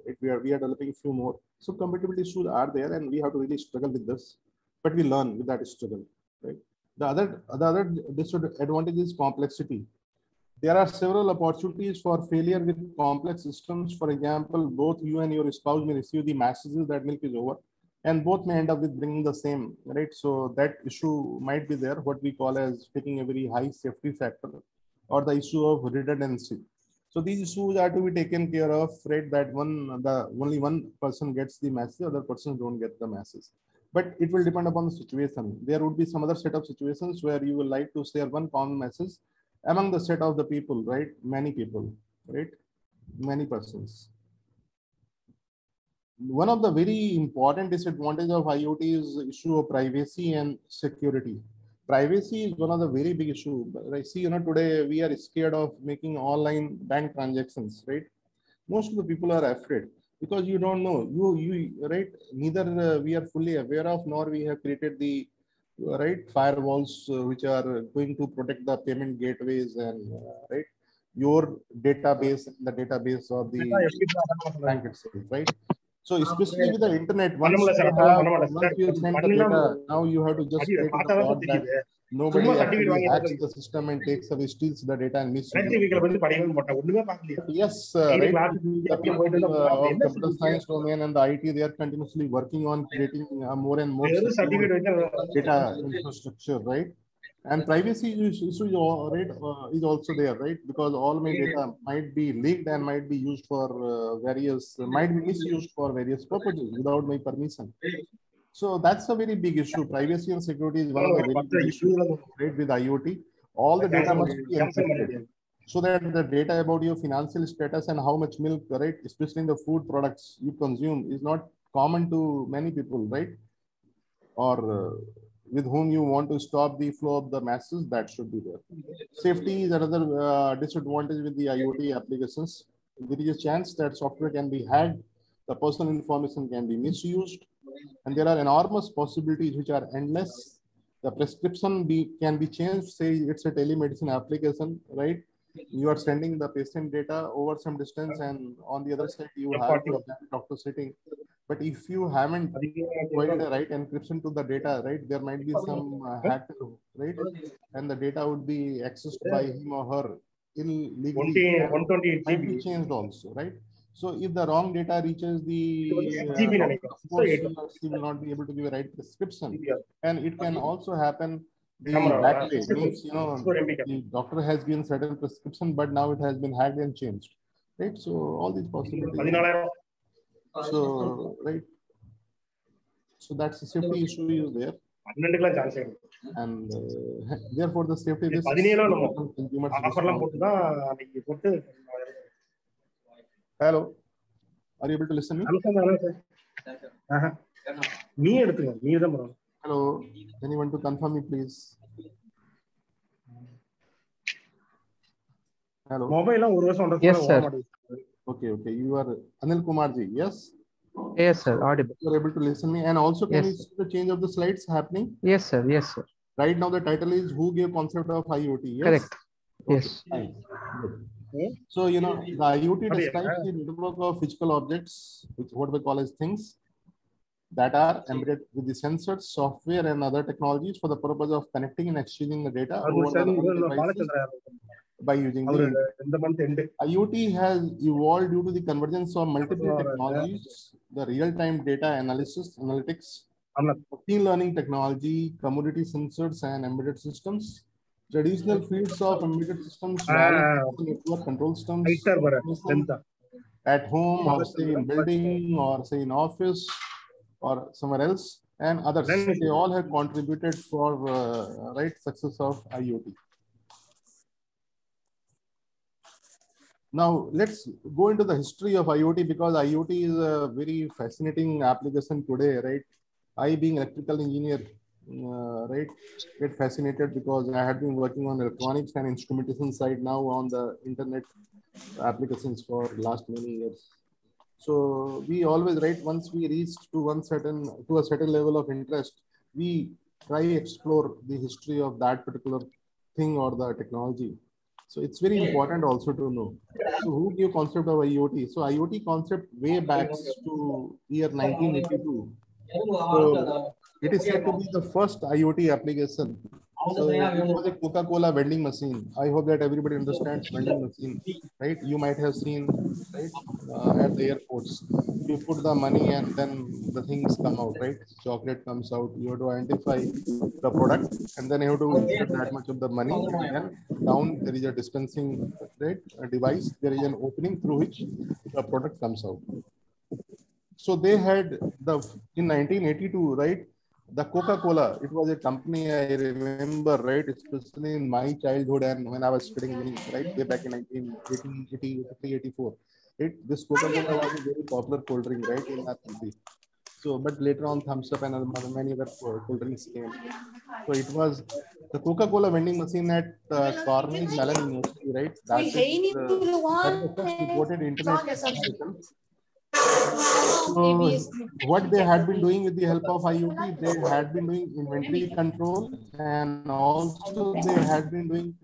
It, we are we are developing few more. So compatibility issues are there, and we have to really struggle with this. But we learn with that struggle, right? The other the other disadvantage is complexity. There are several opportunities for failure with complex systems. For example, both you and your spouse may receive the messages that milk is over, and both may end up with bringing the same, right? So that issue might be there, what we call as taking a very high safety factor, or the issue of redundancy. So these issues are to be taken care of, right? That one, the only one person gets the message, other persons don't get the message. But it will depend upon the situation. There would be some other set of situations where you will like to share one common message among the set of the people, right? Many people, right? Many persons. One of the very important disadvantage of IoT is issue of privacy and security. Privacy is one of the very big issue. I see, you know, today we are scared of making online bank transactions, right? Most of the people are afraid because you don't know you you right neither uh, we are fully aware of nor we have created the right firewalls uh, which are going to protect the payment gateways and uh, right your database the database of the bank itself right so especially with the internet once you, have, once you send the data now you have to just create the thought that nobody actually hacks the system and takes away steals the data and misuses yes uh, right. the people uh, of computer science domain and the IT they are continuously working on creating uh, more and more data infrastructure right and privacy issue is, right, uh, is also there, right? Because all my data might be leaked and might be used for uh, various, might be misused for various purposes without my permission. So that's a very big issue. Privacy and security is one of the big issues right, with IoT. All the data must be encrypted so that the data about your financial status and how much milk, right, especially in the food products you consume, is not common to many people, right? Or uh, with whom you want to stop the flow of the masses, that should be there. Safety is another uh, disadvantage with the IoT applications. There is a chance that software can be hacked, the personal information can be misused, and there are enormous possibilities which are endless. The prescription be, can be changed, say it's a telemedicine application, right? You are sending the patient data over some distance and on the other side you have the doctor sitting but if you haven't provided the right encryption to the data, right, there might be some uh, hacker, right, and the data would be accessed by him or her illegally. Might be changed also, right? So if the wrong data reaches the, uh, of course, he will not be able to give a right prescription, and it can also happen the back way. Means you know the doctor has given certain prescription, but now it has been hacked and changed, right? So all these possibilities. So, right. So that's the safety issue is there. And uh, *laughs* therefore the safety risk Hello. Are you able to listen me? Hello. Anyone to confirm me, please? Hello. Mobile yes, sir. Okay, okay. You are Anil Kumarji, yes? Yes, sir. Audible. You are able to listen to me. And also, can yes, you see the change of the slides happening? Yes, sir. Yes, sir. Right now, the title is Who Gave Concept of IoT? Yes? Correct. Okay. Yes. So, you know, the IoT describes the network of physical objects, which what we call as things, that are embedded with the sensors, software, and other technologies for the purpose of connecting and exchanging the data over the by using the, in the month end. IoT has evolved due to the convergence of multiple technologies, the real-time data analysis, analytics, machine learning technology, commodity sensors, and embedded systems. Traditional fields of embedded systems, network control systems, at home or say in building or say in office or somewhere else and others. They all have contributed for uh, right success of IoT. Now let's go into the history of IoT because IoT is a very fascinating application today, right? I being electrical engineer, uh, right, get fascinated because I had been working on electronics and instrumentation side now on the internet applications for last many years. So we always, right, once we reach to one certain, to a certain level of interest, we try explore the history of that particular thing or the technology. So it's very important also to know. So who gave concept of IoT? So IoT concept way back to year 1982. So it is said to be the first IoT application. So it was a Coca-Cola vending machine. I hope that everybody understands vending machine, right? You might have seen, right, uh, at the airports. You put the money and then the things come out, right? Chocolate comes out. You have to identify the product and then you have to insert that much of the money. And then down there is a dispensing, right, a device. There is an opening through which the product comes out. So they had the in 1982, right? The Coca-Cola, it was a company I remember, right? Especially in my childhood and when I was studying, right, way back in 1980, 84. It, this Coca-Cola was a very popular cold drink, right, in that country. So, but later on, Thums Up and other, many other cold drinks came. So it was the Coca-Cola vending machine at uh, Carnegie Mellon University, right? That is the, that is the first reported internet. So what they had been doing with the help of IoT, they had been doing inventory control and also they had been doing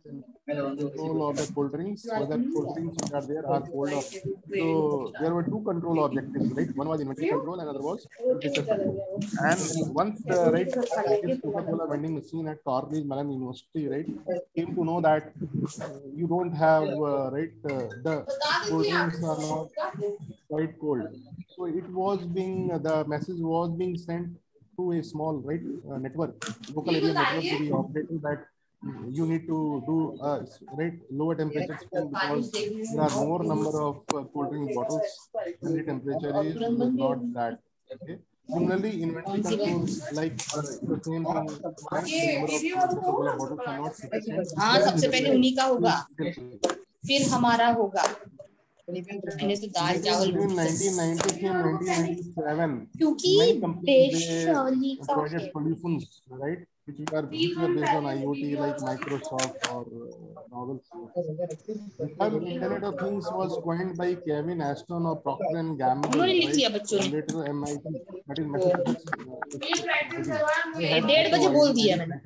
control of the cold drinks. So that cold drinks which are there are cold off. So there were two control objectives, right? One was inventory control, another was control. And once the right this Coca-Cola vending machine at Carnegie Mellon University, right, came to know that uh, you don't have uh, right uh, the cold drinks are not quite cold. So it was being the message was being sent to a small right uh, network, local area network to be operating that you need to do uh, right lower temperature spin because there are more number of uh, cold drink bottles and the temperature is not that okay. Similarly, inventory control like uh, the same thing. number of bottles are not sufficient. हाँ सबसे पहले उन्हीं का होगा फिर हमारा होगा मैंने तो दाल चावल Between 1993 and 1997, क्योंकि देश का provided solutions, Which were, which were based on IoT like Microsoft or uh, term Internet of Things was coined by Kevin Ashton of Procter and Gamble. later MIT, that is Massachusetts. डेढ़ बजे बोल दिया मैंने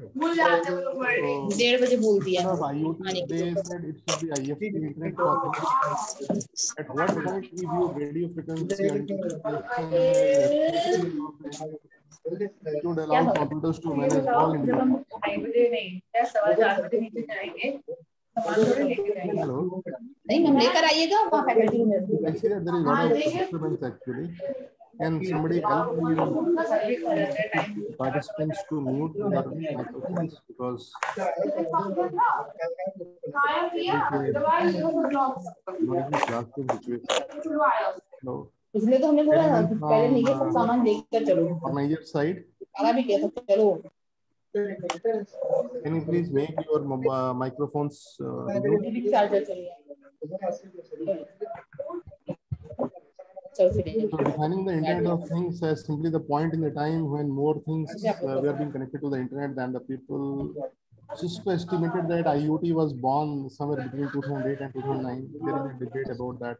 डेढ़ बजे बोल दिया IoT, they said it should be IFT Internet. At what point we view radio frequency it should allow computers to manage all India. Hello. नहीं हम लेकर आइएगा वहाँ फैकल्टी में that there is lot of disturbance actually. Can somebody help me participants to mute their microphones because not in classroom situation. No. इसलिए तो हमने बोला पहले नहीं ये सब सामान लेकर चलो other side, आगा भी किया था चलो can you please make your uh, microphones uh, charger चलिए So defining the Internet of Things as simply the point in the time when more things uh, were being connected to the Internet than the people. Cisco estimated that IoT was born somewhere between 2008 and 2009. There is a debate about that.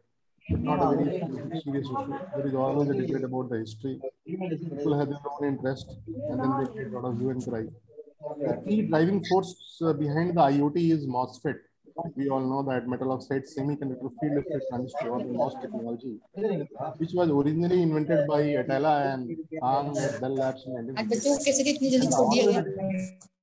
not a very serious issue. There is always a debate about the history. People have their own interest and then they create a lot of hue and cry. The key driving force uh, behind the IoT is MOSFET. We all know that metal oxide semiconductor field effect transistor or MOS technology, which was originally invented by Atalla and Arm at Bell Labs in 1960.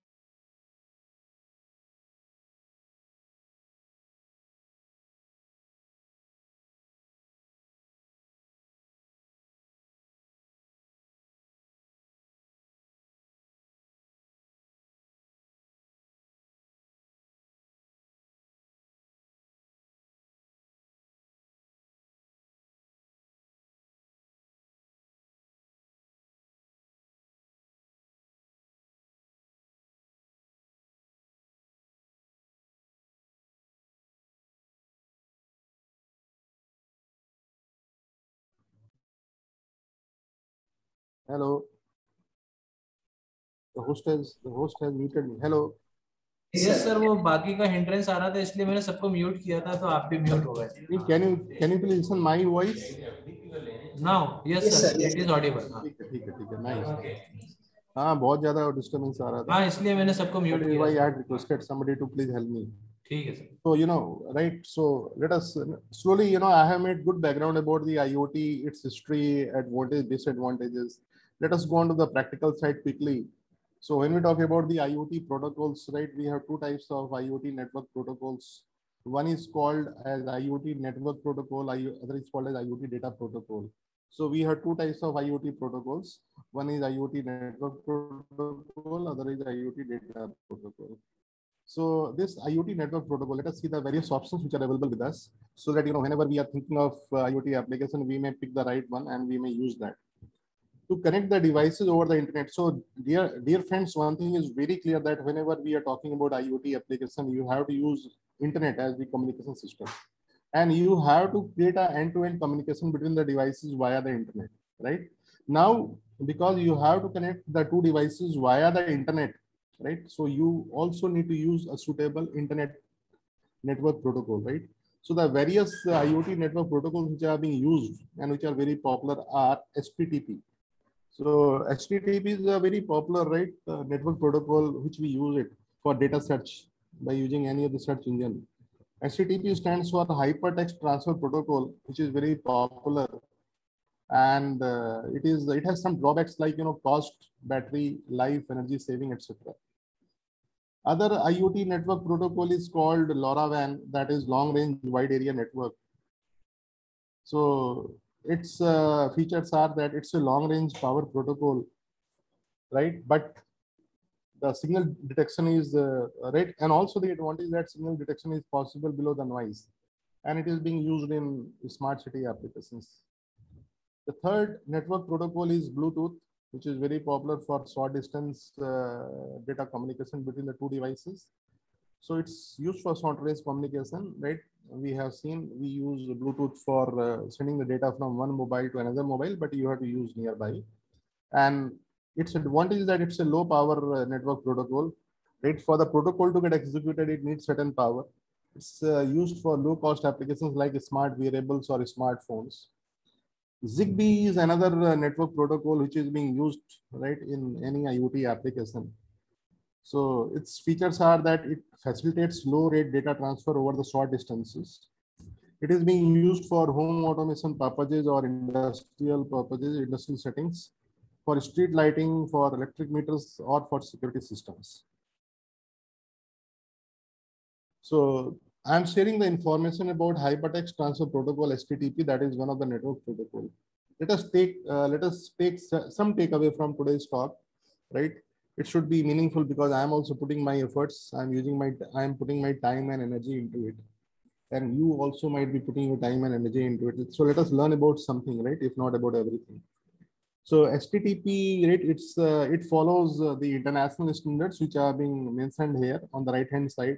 Hello. The host has the host has muted me. Hello. Yes sir वो बाकी का hindrance आ रहा था इसलिए मैंने सबको mute किया था तो आप भी म्यूट हो गए Can you can you please listen my voice? Now yes sir it is audible ठीक है ठीक है ठीक है नाइस हाँ बहुत ज़्यादा डिस्टरबेंस आ रहा था हाँ इसलिए मैंने सबको म्यूट किया why I had requested somebody to please help me. ठीक है sir So, you know, right. So let us slowly, you know, I have made good background about the IoT, its history, advantages, disadvantages. Let us go on to the practical side quickly. So when we talk about the IoT protocols, right, we have two types of IoT network protocols. One is called as IoT network protocol, other is called as IoT data protocol. So we have two types of IoT protocols. One is IoT network protocol, other is IoT data protocol. So this IoT network protocol, let us see the various options which are available with us so that, you know, whenever we are thinking of uh, IoT application, we may pick the right one and we may use that. To connect the devices over the internet. So dear, dear friends, one thing is very clear that whenever we are talking about IoT application, you have to use internet as the communication system. And you have to create a end-to-end communication between the devices via the internet, right? Now, because you have to connect the two devices via the internet, right? So you also need to use a suitable internet network protocol, right? So the various IoT network protocols which are being used and which are very popular are HTTP. So HTTP is a very popular, right, uh, network protocol which we use it for data search by using any of the search engine. HTTP stands for Hypertext Transfer Protocol, which is very popular. And uh, it is it has some drawbacks like you know cost battery life energy saving etc other iot network protocol is called lorawan that is long range wide area network. So its uh, features are that it's a long range power protocol right? But the signal detection is uh, right. And also the advantage that signal detection is possible below the noise and it is being used in smart city applications. The third network protocol is Bluetooth, which is very popular for short distance uh, data communication between the two devices. So it's used for short range communication, right? We have seen we use Bluetooth for uh, sending the data from one mobile to another mobile, but you have to use nearby. And its advantage is that it's a low power uh, network protocol, right? For the protocol to get executed, it needs certain power. It's uh, used for low cost applications like smart wearables or smartphones. Zigbee is another uh, network protocol which is being used right in any IoT application. So its features are that it facilitates low rate data transfer over the short distances. It is being used for home automation purposes or industrial purposes, industrial settings, for street lighting, for electric meters, or for security systems. So I'm sharing the information about Hypertext Transfer Protocol (HTTP). That is one of the network protocol. Let us take uh, let us take some takeaway from today's talk, right? It should be meaningful because I am also putting my efforts. I'm using my I am putting my time and energy into it, and you also might be putting your time and energy into it. So let us learn about something, right? If not about everything. So HTTP, right? It's uh, it follows uh, the international standards which are being mentioned here on the right hand side.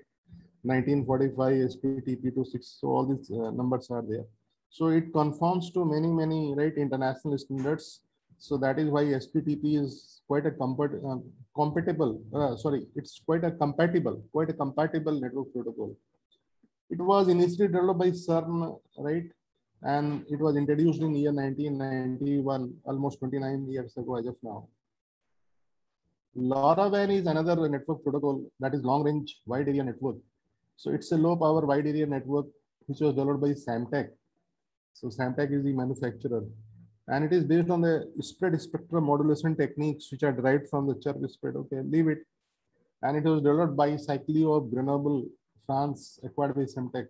1945 SPTP 26 so all these uh, numbers are there so it conforms to many many right international standards so that is why HTTP is quite a um, compatible uh, sorry it's quite a compatible quite a compatible network protocol it was initially developed by CERN right and it was introduced in year 1991 almost 29 years ago as of now LoRaWAN is another network protocol that is long range wide area network. So it's a low power wide area network which was developed by Semtech. So Semtech is the manufacturer and it is based on the spread spectrum modulation techniques which are derived from the chirp spread. Okay, leave it. And it was developed by Cycleo of Grenoble, France, acquired by Semtech.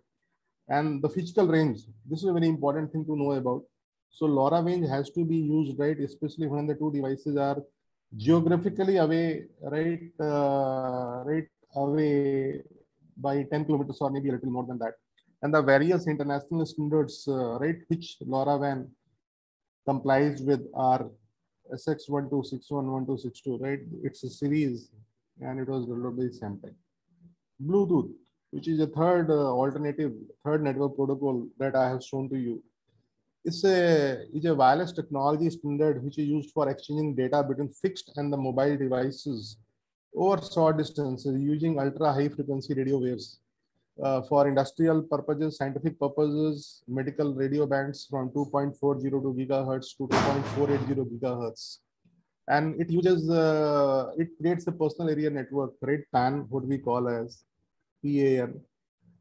And the physical range, this is a very important thing to know about. So LoRa range has to be used, right? Especially when the two devices are geographically away, right? Uh, right away by 10 kilometers or maybe a little more than that. And the various international standards, uh, right, which LoRaWAN complies with our SX12611262, right? It's a series and it was developed by Semtech. Bluetooth, which is a third uh, alternative, third network protocol that I have shown to you. It's a, it's a wireless technology standard which is used for exchanging data between fixed and the mobile devices over short distances using ultra high frequency radio waves uh, for industrial purposes, scientific purposes, medical radio bands from 2.402 gigahertz to 2.480 gigahertz. And it uses, uh, it creates a personal area network, right? PAN, what we call as PAN.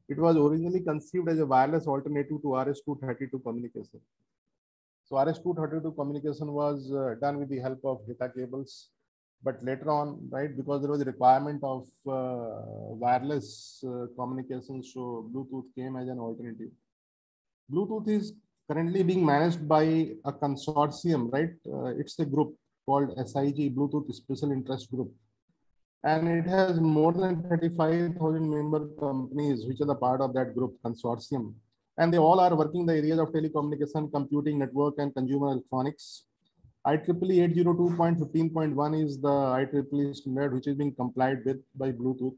It was originally conceived as a wireless alternative to RS-232 communication. So RS-232 communication was uh, done with the help of data cables but later on, right, because there was a requirement of uh, wireless uh, communication, so Bluetooth came as an alternative. Bluetooth is currently being managed by a consortium, right? Uh, it's a group called SIG, Bluetooth Special Interest Group. And it has more than 35,000 member companies, which are the part of that group consortium. And they all are working the areas of telecommunication, computing, network, and consumer electronics. IEEE 802.15.1 is the IEEE standard which is being complied with by Bluetooth.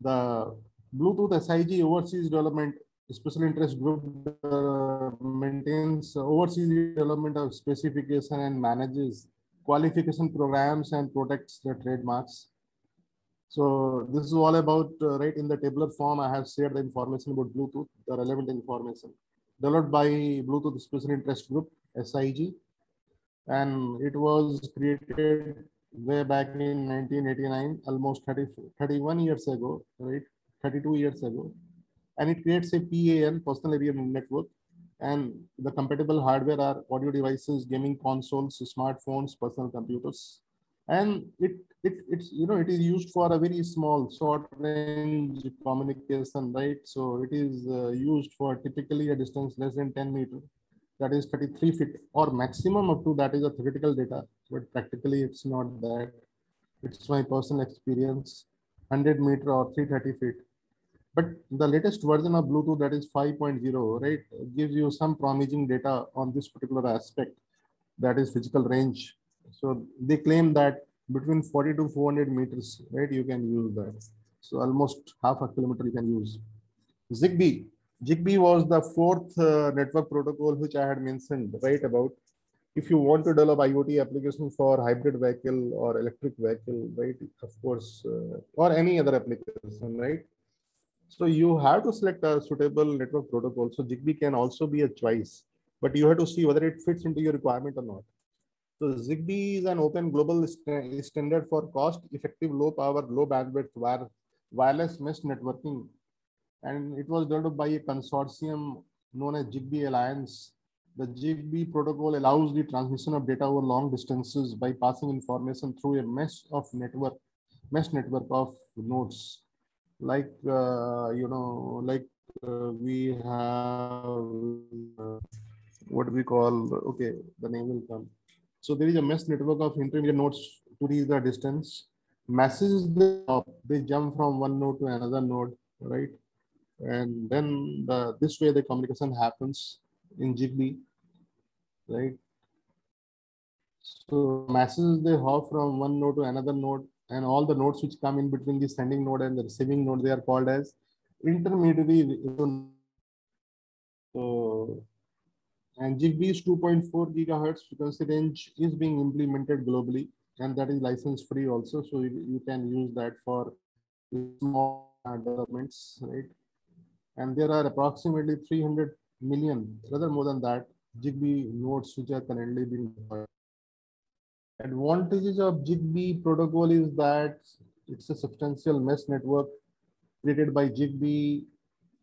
The Bluetooth SIG oversees development special interest group uh, maintains oversees development of specification and manages qualification programs and protects the trademarks. So this is all about, uh, right, in the tabular form, I have shared the information about Bluetooth, the relevant information. Developed by Bluetooth Special Interest Group, SIG, and it was created way back in 1989, almost 30, 31 years ago, right? 32 years ago. And it creates a PAN, personal area network. And the compatible hardware are audio devices, gaming consoles, smartphones, personal computers. And it, it it's you know it is used for a very small short range communication, right? So it is uh, used for typically a distance less than 10 meters that is 33 feet or maximum up to that is a theoretical data, but practically it's not that. It's my personal experience, 100 meter or 330 feet. But the latest version of Bluetooth that is 5.0, right, gives you some promising data on this particular aspect, that is physical range. So they claim that between 40 to 400 meters, right, you can use that. So almost half a kilometer you can use. Zigbee, Zigbee was the fourth uh, network protocol which I had mentioned right about. If you want to develop IoT application for hybrid vehicle or electric vehicle, right? Of course, uh, or any other application, right? So you have to select a suitable network protocol. So Zigbee can also be a choice, but you have to see whether it fits into your requirement or not. So Zigbee is an open global st standard for cost-effective, low power, low bandwidth wire, wireless mesh networking and it was developed by a consortium known as Zigbee Alliance. The Zigbee protocol allows the transmission of data over long distances by passing information through a mesh of network, mesh network of nodes. Like, uh, you know, like uh, we have uh, what we call, okay, the name will come. So there is a mesh network of intermediate nodes to reach the distance. Messages, they, they jump from one node to another node, right? And then the, this way the communication happens in Zigbee, right? So messages they hop from one node to another node, and all the nodes which come in between the sending node and the receiving node, they are called as intermediary. So, and Zigbee's 2.4 gigahertz frequency range is being implemented globally, and that is license free also. So you, you can use that for small developments, right? And there are approximately 300 million, rather more than that, Zigbee nodes which are currently being deployed. Advantages of Zigbee protocol is that it's a substantial mesh network created by Zigbee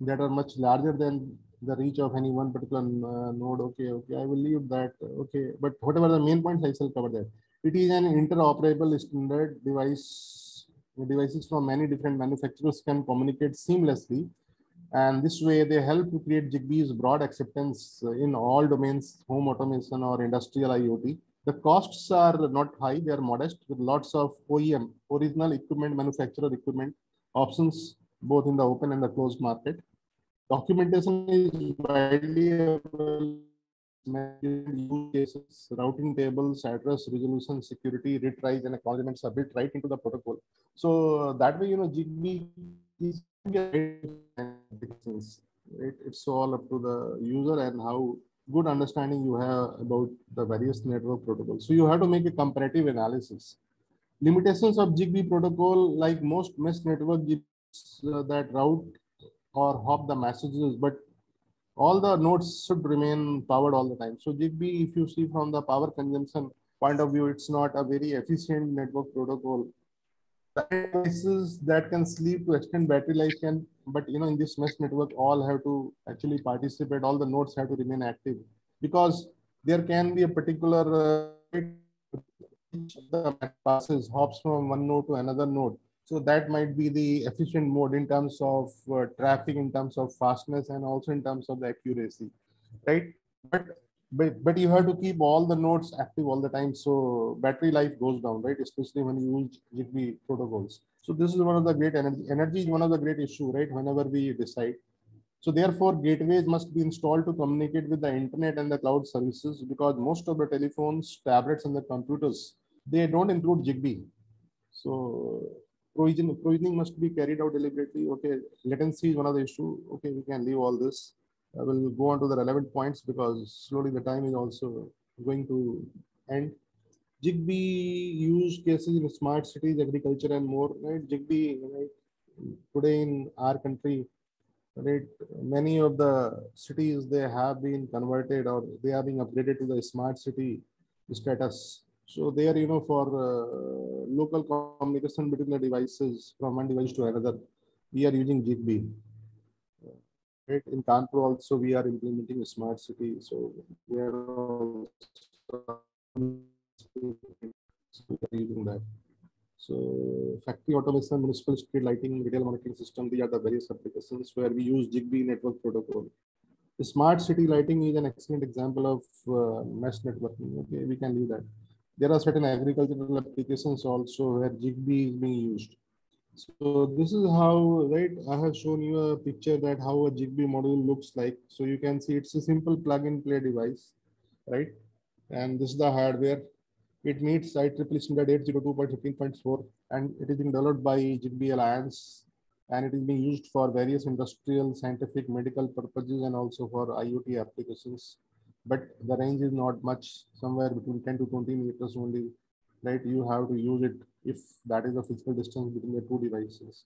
that are much larger than the reach of any one particular uh, node. Okay, okay, I will leave that. Okay, but whatever the main points, I shall cover that. It is an interoperable standard device. Devices from many different manufacturers can communicate seamlessly. And this way they help to create Zigbee's broad acceptance uh, in all domains, home automation or industrial IoT. The costs are not high, they are modest with lots of OEM, original equipment manufacturer equipment options, both in the open and the closed market. Documentation is widely available use cases, routing tables, address resolution, security, retries, and acknowledgements are built right into the protocol. So uh, that way, you know, Zigbee is it's all up to the user and how good understanding you have about the various network protocols. So you have to make a comparative analysis. Limitations of Zigbee protocol, like most mesh network uh, that route or hop the messages, but all the nodes should remain powered all the time. So Zigbee, if you see from the power consumption point of view, it's not a very efficient network protocol. Devices that can sleep to extend battery life can, but you know, in this mesh network, all have to actually participate. All the nodes have to remain active because there can be a particular uh, the passes hops from one node to another node so that might be the efficient mode in terms of uh, traffic, in terms of fastness, and also in terms of the accuracy, right? But, but but you have to keep all the nodes active all the time, so battery life goes down, right? Especially when you use Zigbee protocols. So this is one of the great energy. Energy is one of the great issue, right? Whenever we decide. So therefore, gateways must be installed to communicate with the internet and the cloud services because most of the telephones, tablets, and the computers they don't include Zigbee. So provision, provisioning must be carried out deliberately. Okay, latency is one of the issue. Okay, we can leave all this. I will go on to the relevant points because slowly the time is also going to end. Zigbee use cases in smart cities, agriculture, and more. Right, Zigbee. Right, today in our country, right, many of the cities they have been converted or they are being upgraded to the smart city status so there, you know, for uh, local communication between the devices from one device to another, we are using Zigbee. Right? In Kanpur also, we are implementing a smart city. So we are using that. So factory automation, municipal street lighting, retail monitoring system, these are the various applications where we use Zigbee network protocol. The smart city lighting is an excellent example of uh, mesh networking. Okay, we can leave that there are certain agricultural applications also where Zigbee is being used. So this is how, right, I have shown you a picture that how a Zigbee module looks like. So you can see it's a simple plug and play device, right? And this is the hardware. It meets IEEE standard 802.15.4 and it is being developed by Zigbee Alliance and it is being used for various industrial, scientific, medical purposes and also for IoT applications but the range is not much somewhere between 10 to 20 meters only right you have to use it if that is the physical distance between the two devices.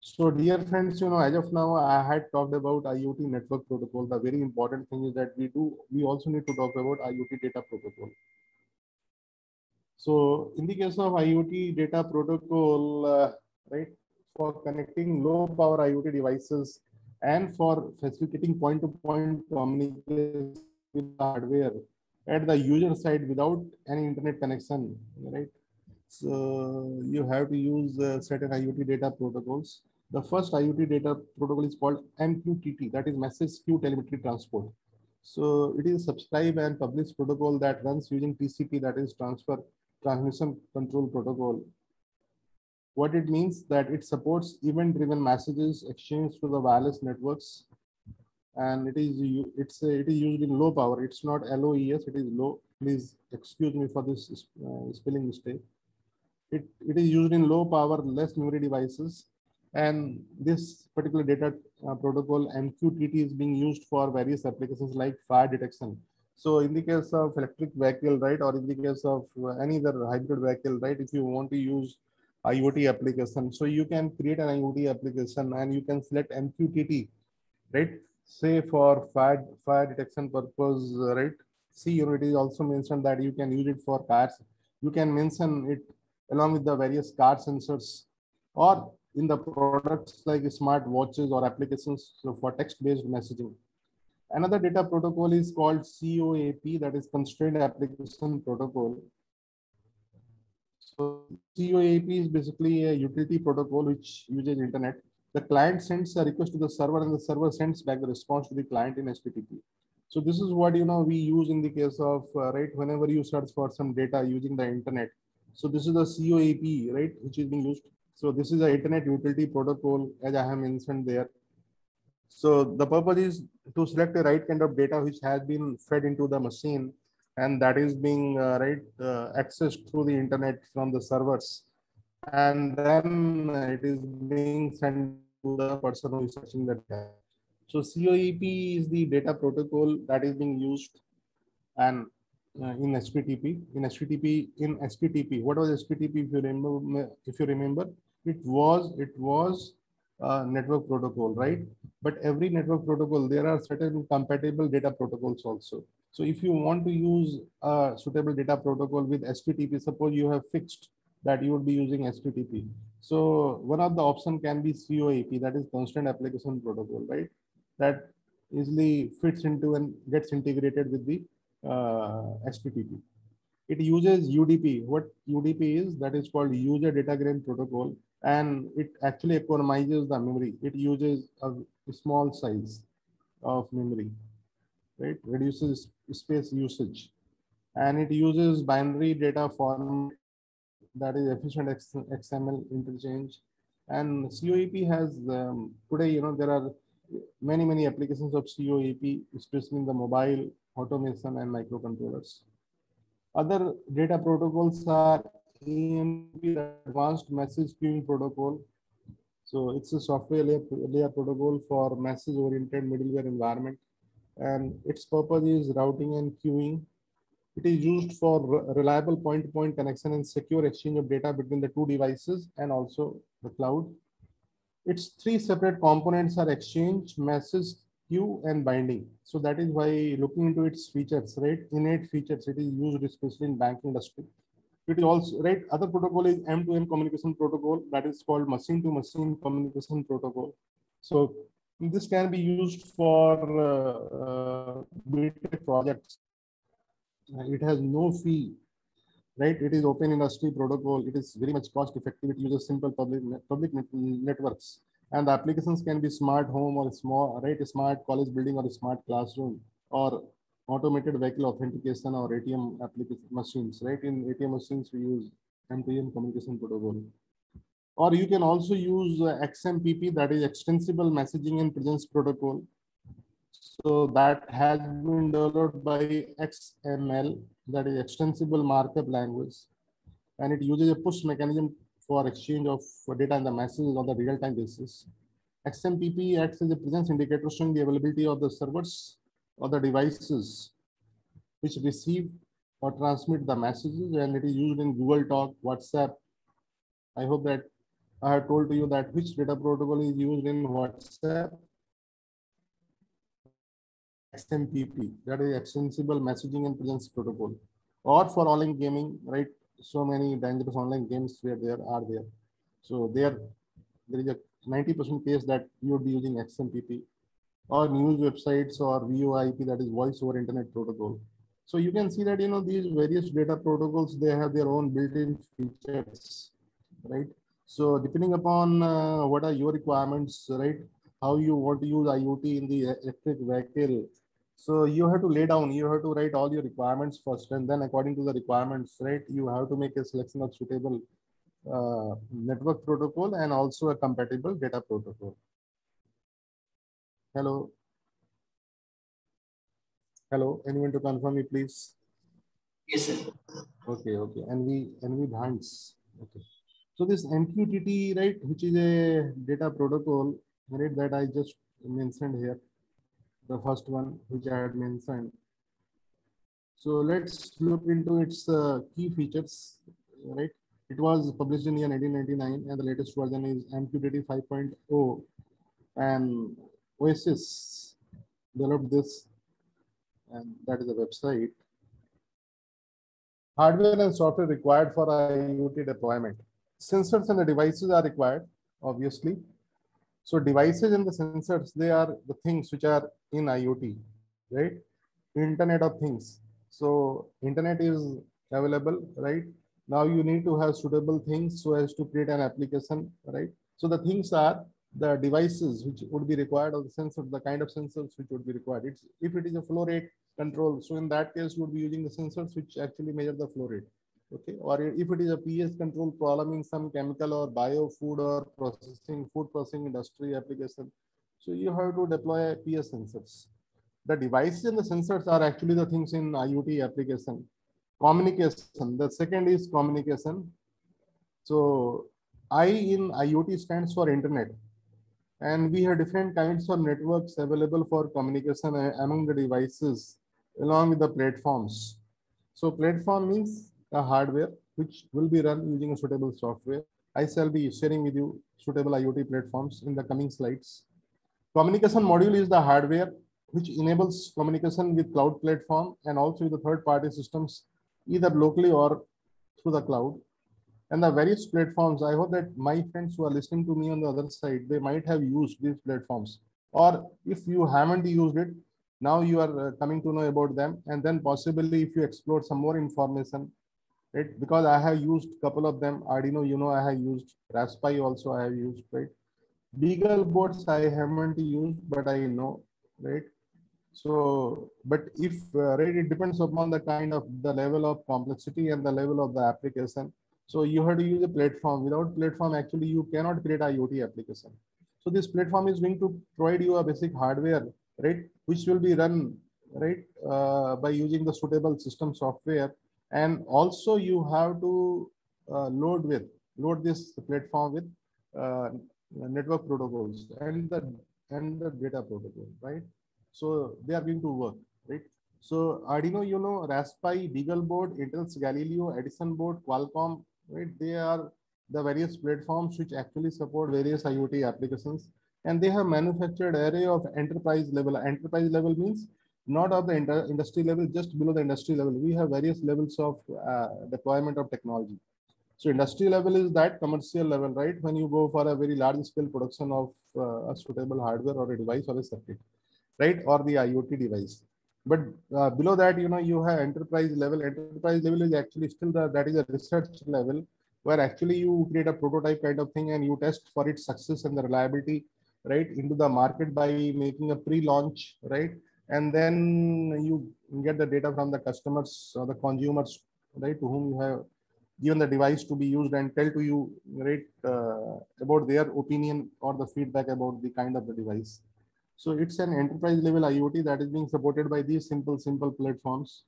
So dear friends you know as of now i had talked about iot network protocol. The very important thing is that we do we also need to talk about iot data protocol. So in the case of iot data protocol uh, right for connecting low power iot devices and for facilitating point-to-point communication with hardware at the user side without any internet connection, right? So you have to use uh, certain IoT data protocols. The first IoT data protocol is called MQTT, that is Message Queue Telemetry Transport. So it is a subscribe and publish protocol that runs using TCP, that is Transfer Transmission Control Protocol what it means that it supports event-driven messages exchanged through the wireless networks, and it is it's it is used in low power. It's not LOES. It is low. Please excuse me for this uh, spelling mistake. It it is used in low power, less memory devices, and this particular data uh, protocol MQTT is being used for various applications like fire detection. So in the case of electric vehicle, right, or in the case of uh, any other hybrid vehicle, right, if you want to use IoT application. So you can create an IoT application and you can select MQTT, right? Say for fire, fire detection purpose, right? see, you know, it is also mentioned that you can use it for cars. You can mention it along with the various car sensors or in the products like smart watches or applications for text-based messaging. Another data protocol is called COAP, that is Constrained Application Protocol. So COAP is basically a utility protocol which uses internet. The client sends a request to the server and the server sends back the response to the client in HTTP. So this is what you know we use in the case of uh, right whenever you search for some data using the internet. So this is the COAP right which is being used. So this is the internet utility protocol as I have mentioned there. So the purpose is to select the right kind of data which has been fed into the machine and that is being uh, right uh, accessed through the internet from the servers and then it is being sent to the person who is searching the data. So COAP is the data protocol that is being used and uh, in HTTP. In HTTP, in HTTP, what was HTTP? If you remember, if you remember, it was it was a network protocol, right? But every network protocol, there are certain compatible data protocols also. So if you want to use a suitable data protocol with HTTP, suppose you have fixed that you would be using HTTP. So one of the option can be COAP, that is Constant Application Protocol, right? That easily fits into and gets integrated with the uh, HTTP. It uses UDP. What UDP is, that is called User Datagram Protocol, and it actually economizes the memory. It uses a small size of memory, right? Reduces space usage, and it uses binary data format that is efficient XML interchange. And COAP has um, today, you know, there are many, many applications of COAP, especially in the mobile automation and microcontrollers. Other data protocols are AMP, Advanced Message Queuing Protocol. So it's a software layer, layer protocol for message-oriented middleware environment. And its purpose is routing and queuing it is used for reliable point-to-point -point connection and secure exchange of data between the two devices and also the cloud. Its three separate components are exchange, message, queue, and binding. So that is why looking into its features, right? Innate features, it is used especially in banking industry. It is also, right? Other protocol is M2M communication protocol that is called machine-to-machine -machine communication protocol. So this can be used for uh, uh, projects it has no fee, right? It is open industry protocol. It is very much cost effective. It uses simple public public net networks, and the applications can be smart home or small, right? Smart college building or smart classroom or automated vehicle authentication or ATM application machines, right? In ATM machines, we use M2M communication protocol. Or you can also use uh, XMPP, that is extensible messaging and presence protocol. So that has been developed by XML, that is extensible markup language. And it uses a push mechanism for exchange of data and the messages on the real-time basis. XMPP acts as a presence indicator showing the availability of the servers or the devices which receive or transmit the messages and it is used in Google Talk, WhatsApp. I hope that I have told you that which data protocol is used in WhatsApp XMPP, that is Extensible Messaging and Presence Protocol, or for online gaming, right? So many dangerous online games where there are there. So there, there is a 90% case that you would be using XMPP or news websites or VoIP, that is Voice over Internet Protocol. So you can see that you know these various data protocols they have their own built-in features, right? So depending upon uh, what are your requirements, right? How you want to use IoT in the electric vehicle, so you have to lay down, you have to write all your requirements first, and then according to the requirements, right, you have to make a selection of suitable uh, network protocol and also a compatible data protocol. Hello. Hello, anyone to confirm me, please? Yes, sir. Okay, okay. And we and we hands. Okay. So this MQTT, right, which is a data protocol, right, that I just mentioned here the first one which I had mentioned. So let's look into its uh, key features, right? It was published in the year 1999 and the latest version is MQTT 5.0 and Oasis developed this and that is the website hardware and software required for IoT deployment. Sensors and the devices are required, obviously. So devices and the sensors, they are the things which are in IoT, right? Internet of Things. So internet is available, right? Now you need to have suitable things so as to create an application, right? So the things are the devices which would be required or the sensors, the kind of sensors which would be required. It's if it is a flow rate control, so in that case, you would be using the sensors which actually measure the flow rate. Okay, or if it is a pH control problem in some chemical or bio food or processing food processing industry application, so you have to deploy pH sensors. The devices and the sensors are actually the things in IoT application. Communication. The second is communication. So I in IoT stands for internet. And we have different kinds of networks available for communication among the devices along with the platforms. So platform means a hardware which will be run using a suitable software. I shall be sharing with you suitable IoT platforms in the coming slides. Communication module is the hardware which enables communication with cloud platform and also with the third party systems, either locally or through the cloud. And the various platforms, I hope that my friends who are listening to me on the other side, they might have used these platforms. Or if you haven't used it, now you are uh, coming to know about them. And then possibly if you explore some more information, right? Because I have used a couple of them. Arduino, you know, I have used Raspberry also I have used, right? Beagle boards I haven't used, but I know, right? So, but if uh, right, it depends upon the kind of the level of complexity and the level of the application. So you have to use a platform. Without platform, actually, you cannot create IoT application. So this platform is going to provide you a basic hardware, right, which will be run right uh, by using the suitable system software. And also you have to uh, load with load this platform with uh, network protocols and the and the data protocol, right? So they are going to work, right? So Arduino, you know, Raspberry, BeagleBoard, Intel's Galileo, Edison board, Qualcomm, right? They are the various platforms which actually support various IoT applications. And they have manufactured array of enterprise level. Enterprise level means not of the industry level, just below the industry level. We have various levels of uh, deployment of technology. So industry level is that commercial level, right? When you go for a very large scale production of uh, a suitable hardware or a device or a circuit right? Or the IoT device. But uh, below that, you know, you have enterprise level. Enterprise level is actually still the, that is a research level where actually you create a prototype kind of thing and you test for its success and the reliability, right? Into the market by making a pre-launch, right? And then you get the data from the customers or the consumers, right? To whom you have given the device to be used and tell to you, right? Uh, about their opinion or the feedback about the kind of the device. So it's an enterprise level IoT that is being supported by these simple, simple platforms,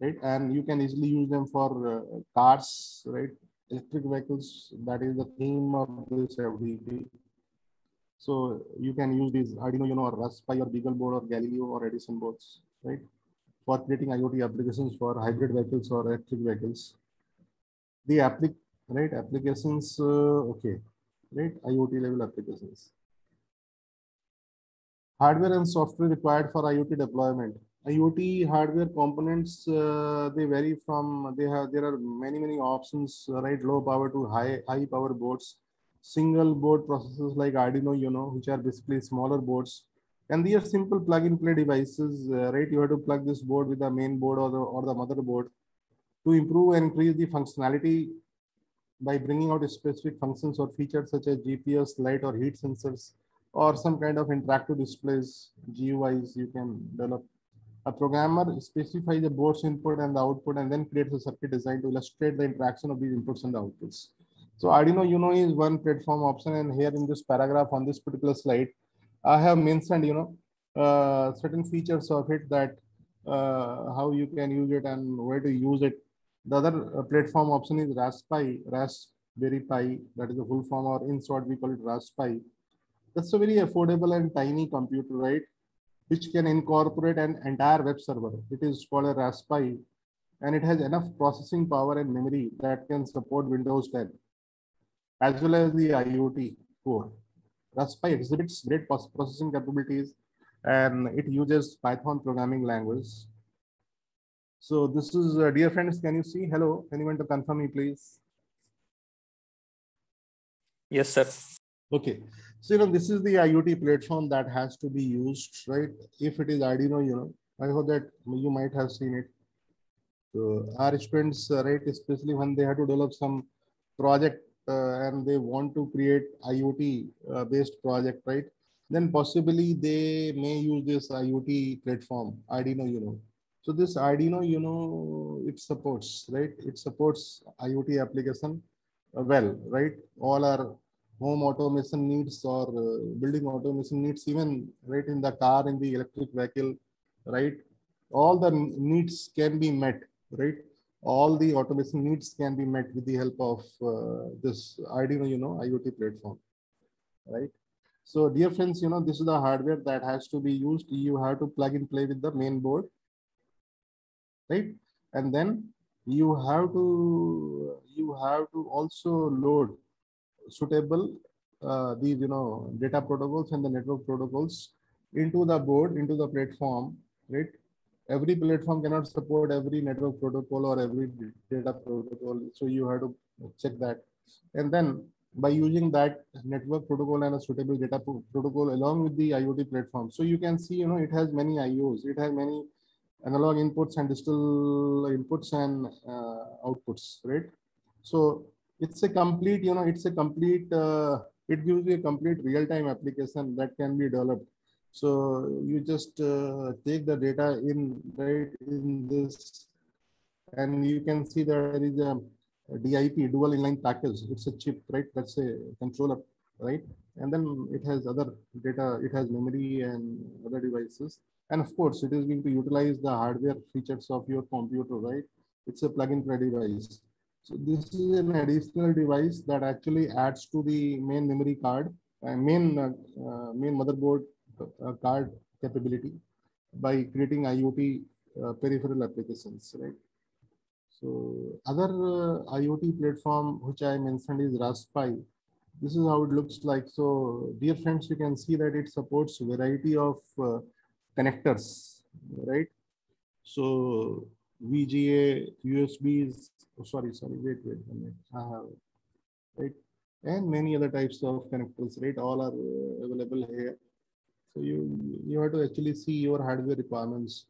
right? And you can easily use them for uh, cars, right? Electric vehicles, that is the theme of this FDP. So you can use these Arduino, you know, or Raspberry or BeagleBoard or Galileo or Edison boards, right? For creating IoT applications for hybrid vehicles or electric vehicles. The applic right applications, uh, okay, right? IoT level applications hardware and software required for IoT deployment. IoT hardware components, uh, they vary from, they have, there are many, many options, uh, right? Low power to high, high power boards, single board processors like Arduino, you know, which are basically smaller boards. And these are simple plug and play devices, uh, right? You have to plug this board with the main board or the, or the motherboard to improve and increase the functionality by bringing out specific functions or features such as GPS, light or heat sensors, or some kind of interactive displays, GUIs you can develop. A programmer specifies the board's input and the output and then creates a circuit design to illustrate the interaction of these inputs and the outputs. So Arduino Uno is one platform option and here in this paragraph on this particular slide, I have mentioned, you know, uh, certain features of it that uh, how you can use it and where to use it. The other uh, platform option is Raspberry, Raspberry Pi, that is the full form or in short we call it Raspberry that's a very affordable and tiny computer, right? Which can incorporate an entire web server. It is called a Raspberry and it has enough processing power and memory that can support Windows 10 as well as the IoT core. Raspberry exhibits great processing capabilities and it uses Python programming language. So this is, uh, dear friends, can you see? Hello, anyone to confirm me, please? Yes, sir. Okay, so you know, this is the IoT platform that has to be used, right? If it is Arduino, you know, I hope that you might have seen it. So our students, uh, right, especially when they have to develop some project and they want to create IoT uh, based project, right? Then possibly they may use this IoT platform, Arduino, you know. So this Arduino, you know, it supports, right? It supports IoT application uh, well, right? All our home automation needs or uh, building automation needs, even right in the car, in the electric vehicle, right? All the needs can be met, right? All the automation needs can be met with the help of uh, this Arduino, you know, IoT platform, right? So dear friends, you know, this is the hardware that has to be used. You have to plug and play with the main board, right? And then you have to, you have to also load suitable uh, these you know data protocols and the network protocols into the board into the platform right every platform cannot support every network protocol or every data protocol so you have to check that and then by using that network protocol and a suitable data pro protocol along with the iot platform so you can see you know it has many ios it has many analog inputs and digital inputs and uh, outputs right so it's a complete, you know, it's a complete, uh, it gives you a complete real-time application that can be developed. So you just uh, take the data in right in this, and you can see that there is a, DIP, dual inline package. It's a chip, right? That's a controller, right? And then it has other data, it has memory and other devices. And of course, it is going to utilize the hardware features of your computer, right? It's a plug-and-play device. So this is an additional device that actually adds to the main memory card, uh, main uh, uh, main motherboard card capability by creating IoT uh, peripheral applications, right? So other uh, IoT platform which I mentioned is Raspberry. This is how it looks like. So dear friends, you can see that it supports variety of connectors, right? So VGA, USBs, oh, sorry, sorry, wait, wait a minute. I have, right? And many other types of connectors, right? All are uh, available here. So you, you have to actually see your hardware requirements,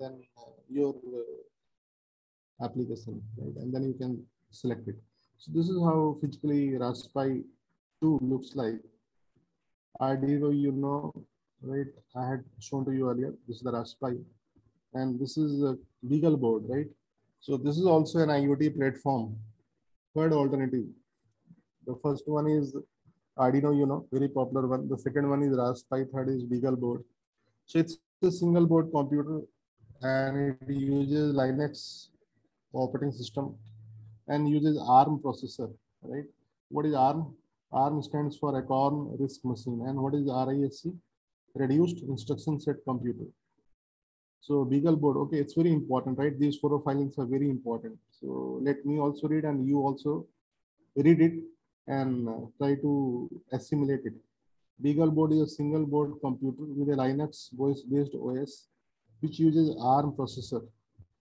then uh, your uh, application, right? And then you can select it. So this is how physically Raspberry 2 looks like. Arduino, you know, right? I had shown to you earlier. This is the Raspberry and this is a Beagle board, right? So this is also an IoT platform. Third alternative. The first one is Arduino, you know, very popular one. The second one is Raspberry, third is Beagle board. So it's a single board computer and it uses Linux operating system and uses ARM processor, right? What is ARM? ARM stands for Acorn RISC Machine. And what is RISC? Reduced Instruction Set Computer. So Beagle board, okay, it's very important, right? These four filings are very important. So let me also read and you also read it and uh, try to assimilate it. Beagle board is a single board computer with a Linux based OS which uses ARM processor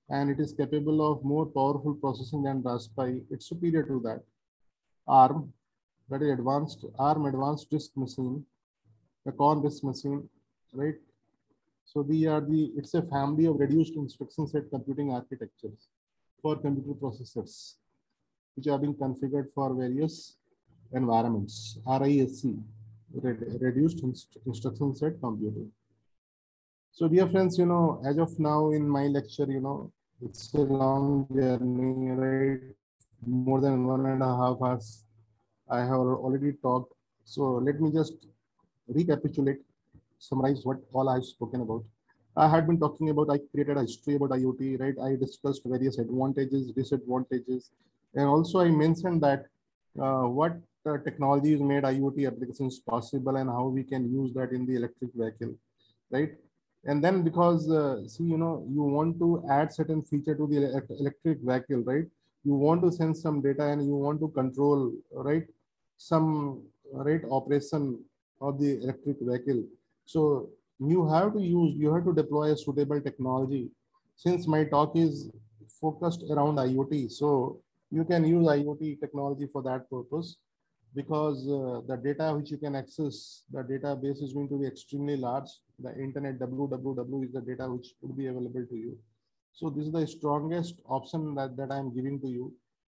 and it is capable of more powerful processing than Raspberry. It's superior to that. ARM, that is advanced ARM advanced RISC machine, the Acorn RISC machine, right? So we are the, it's a family of reduced instruction set computing architectures for computer processors, which are being configured for various environments, RISC, reduced inst instruction set computing. So dear friends, you know, as of now in my lecture, you know, it's a long journey, right? More than one and a half hours. I have already talked. So let me just recapitulate summarize what all I've spoken about. I had been talking about, I created a history about IoT, right? I discussed various advantages, disadvantages. And also I mentioned that uh, what uh, technologies made IoT applications possible and how we can use that in the electric vehicle, right? And then because, uh, see, you know, you want to add certain feature to the electric vehicle, right? You want to send some data and you want to control, right? Some, right, operation of the electric vehicle so you have to use, you have to deploy a suitable technology since my talk is focused around IoT, so you can use IoT technology for that purpose because uh, the data which you can access, the database is going to be extremely large. The internet www is the data which would be available to you. So this is the strongest option that, that I'm giving to you,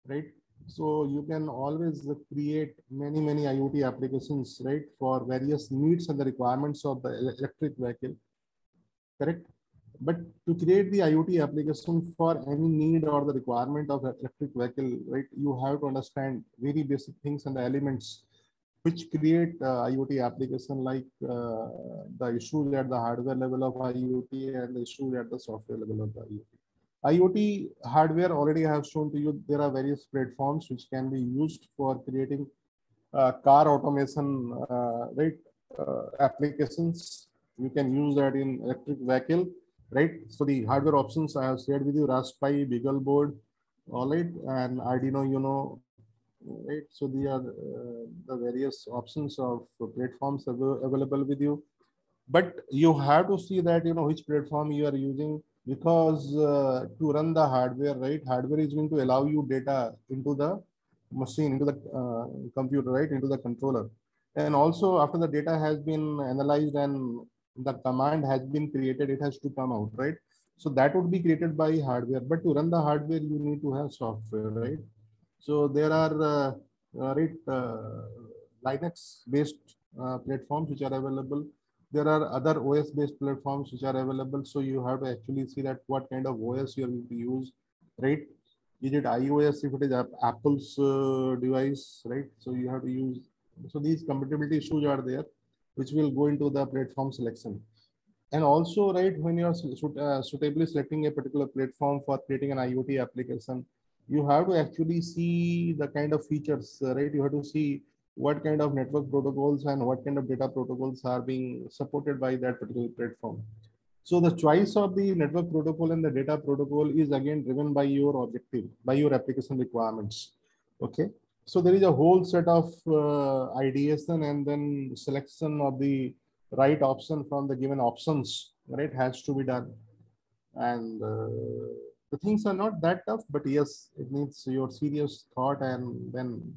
right? So you can always create many, many IoT applications, right? For various needs and the requirements of the electric vehicle, correct? But to create the IoT application for any need or the requirement of electric vehicle, right? You have to understand very basic things and the elements which create uh, IoT application like uh, the issues at the hardware level of IoT and the issues at the software level of the IoT. IoT hardware already I have shown to you, there are various platforms which can be used for creating uh, car automation, uh, right? Uh, applications. You can use that in electric vehicle right? So the hardware options I have shared with you, Raspberry, BeagleBoard, all right, and Arduino, you know, right? So these are uh, the various options of platforms av available with you. But you have to see that, you know, which platform you are using because uh, to run the hardware, right? Hardware is going to allow you data into the machine, into the uh, computer, right? Into the controller. And also after the data has been analyzed and the command has been created, it has to come out, right? So that would be created by hardware. But to run the hardware, you need to have software, right? So there are uh, right, uh, Linux-based uh, platforms which are available. There are other OS-based platforms which are available. So you have to actually see that what kind of OS you are going to use, right? Is it iOS if it is Apple's uh, device, right? So you have to use. So these compatibility issues are there which will go into the platform selection. And also, right, when you are uh, suitably selecting a particular platform for creating an IoT application, you have to actually see the kind of features, uh, right? You have to see what kind of network protocols and what kind of data protocols are being supported by that particular platform. So the choice of the network protocol and the data protocol is again driven by your objective, by your application requirements. Okay. So there is a whole set of uh, ideation and then selection of the right option from the given options, right, has to be done. And uh, the things are not that tough, but yes, it needs your serious thought and then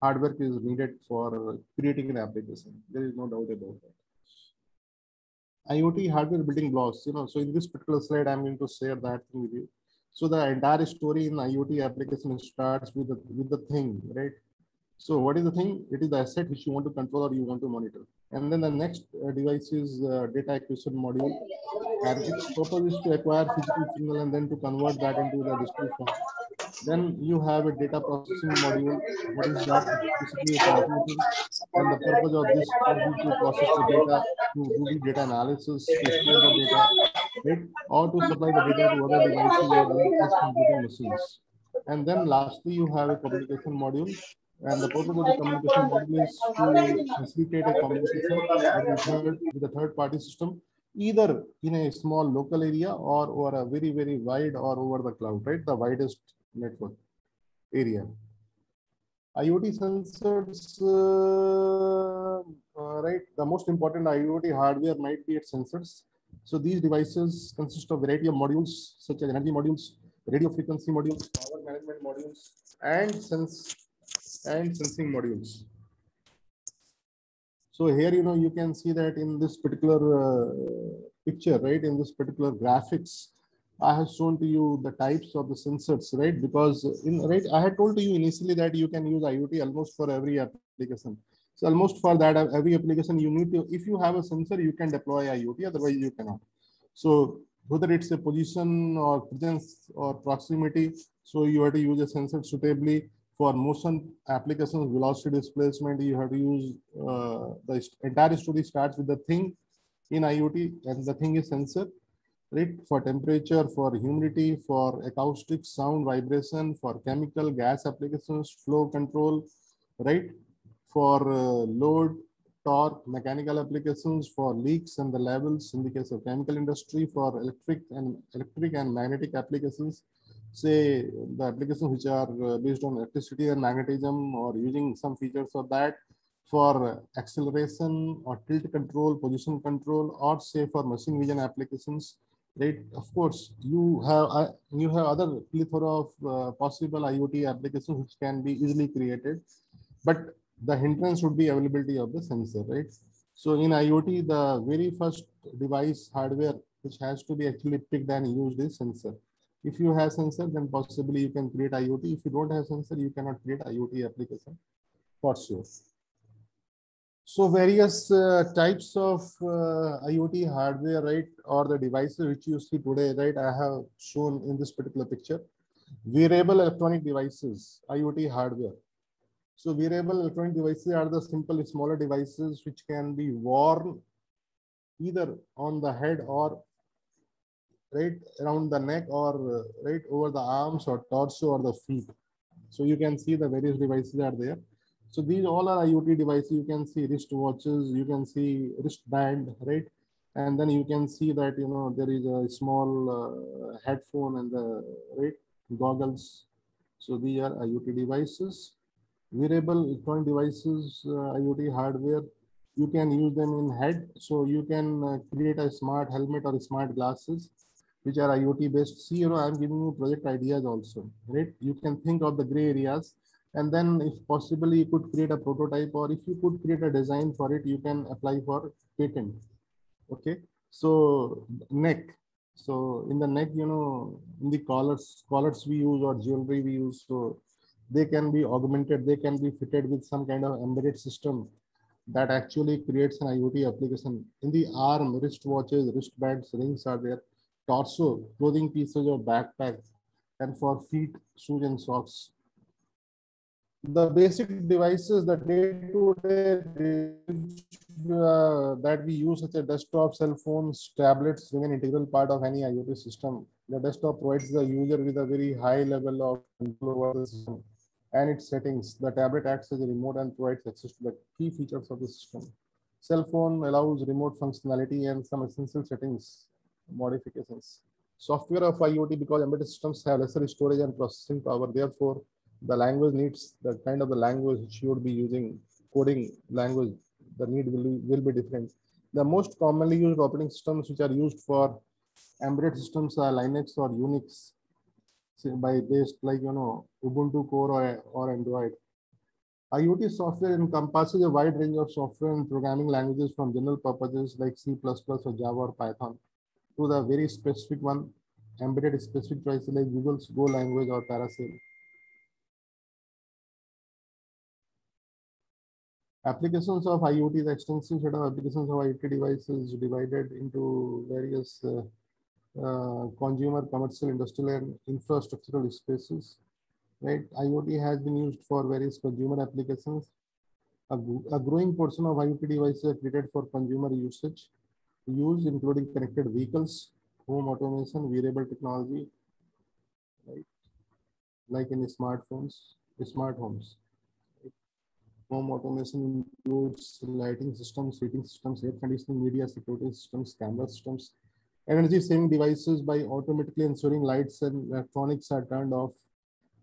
hard work is needed for creating an application. There is no doubt about that. IoT hardware building blocks, you know, so in this particular slide, I'm going to share that thing with you. So the entire story in IoT application starts with the, with the thing, right? So what is the thing? It is the asset which you want to control or you want to monitor. And then the next uh, device is uh, data acquisition module. And its purpose is to acquire physical signal and then to convert that into the digital form. Then you have a data processing module. What is that? Basically. And the purpose of this is to process the data, to do the data analysis, to store the data, Or to supply the data to other devices or other computing machines. And then lastly, you have a communication module. And the purpose of the communication module is to facilitate a communication with the third, with the third party system either in a small local area or over a very, very wide or over the cloud, right? The widest network area. IoT sensors, uh, uh, right? The most important IoT hardware might be its sensors. So these devices consist of variety of modules such as energy modules, radio frequency modules, power management modules, and sense and sensing modules. So here, you know, you can see that in this particular uh, picture, right? In this particular graphics, I have shown to you the types of the sensors, right? Because in right, I had told to you initially that you can use IoT almost for every application. So almost for that every application you need to, if you have a sensor, you can deploy IoT, otherwise you cannot. So whether it's a position or presence or proximity, so you have to use a sensor suitably for motion applications, velocity displacement, you have to use uh, the entire story starts with the thing in IoT and the thing is sensor right? For temperature, for humidity, for acoustic sound vibration, for chemical gas applications, flow control, right? For uh, load, torque, mechanical applications, for leaks and the levels in the case of chemical industry, for electric and electric and magnetic applications, say the applications which are uh, based on electricity and magnetism or using some features of that for acceleration or tilt control, position control, or say for machine vision applications, right? Of course, you have uh, you have other plethora of uh, possible IoT applications which can be easily created, but the hindrance would be availability of the sensor, right? So in IoT, the very first device hardware which has to be actually picked and used is sensor. If you have sensor, then possibly you can create IoT. If you don't have sensor, you cannot create IoT application for sure. So various uh, types of uh, IoT hardware, right, or the devices which you see today, right, I have shown in this particular picture. Wearable electronic devices, IoT hardware. So wearable electronic devices are the simple smaller devices which can be worn either on the head or right around the neck or uh, right over the arms or torso or the feet. So you can see the various devices are there. So these all are IoT devices. You can see wrist watches, you can see wristband, right? And then you can see that, you know, there is a small uh, headphone and the right goggles. So these are IoT devices. Wearable electronic devices, uh, IoT hardware, you can use them in head. So you can uh, create a smart helmet or smart glasses, which are IoT based. See, you know, I'm giving you project ideas also, right? You can think of the gray areas and then if possibly you could create a prototype or if you could create a design for it, you can apply for patent. Okay. So neck. So in the neck, you know, in the collars, collars we use or jewelry we use. So they can be augmented. They can be fitted with some kind of embedded system that actually creates an IoT application. In the arm, wrist watches, wristbands, rings are there. Torso, clothing pieces or backpacks, And for feet, shoes and socks the basic devices, the day-to-day uh, that we use, such as desktop, cell phones, tablets, remain an integral part of any IoT system. The desktop provides the user with a very high level of control over the system and its settings. The tablet acts as a remote and provides access to the key features of the system. Cell phone allows remote functionality and some essential settings modifications. Software of IoT because embedded systems have lesser storage and processing power. Therefore, the language needs the kind of the language which you would be using coding language the need will be, will be different the most commonly used operating systems which are used for embedded systems are linux or unix by based like you know ubuntu core or, or android. Iot software encompasses a wide range of software and programming languages from general purposes like c++ or java or python to the very specific one embedded specific choices like google's go language or parasail. Applications of IoT, the extensive set of applications of IoT devices divided into various uh, uh, consumer, commercial, industrial, and infrastructural spaces. Right, IoT has been used for various consumer applications. A, a growing portion of IoT devices are created for consumer usage, use including connected vehicles, home automation, wearable technology, right, like in smartphones, smart homes. Home automation includes lighting systems, heating systems, air conditioning, media security systems, camera systems, energy saving devices by automatically ensuring lights and electronics are turned off.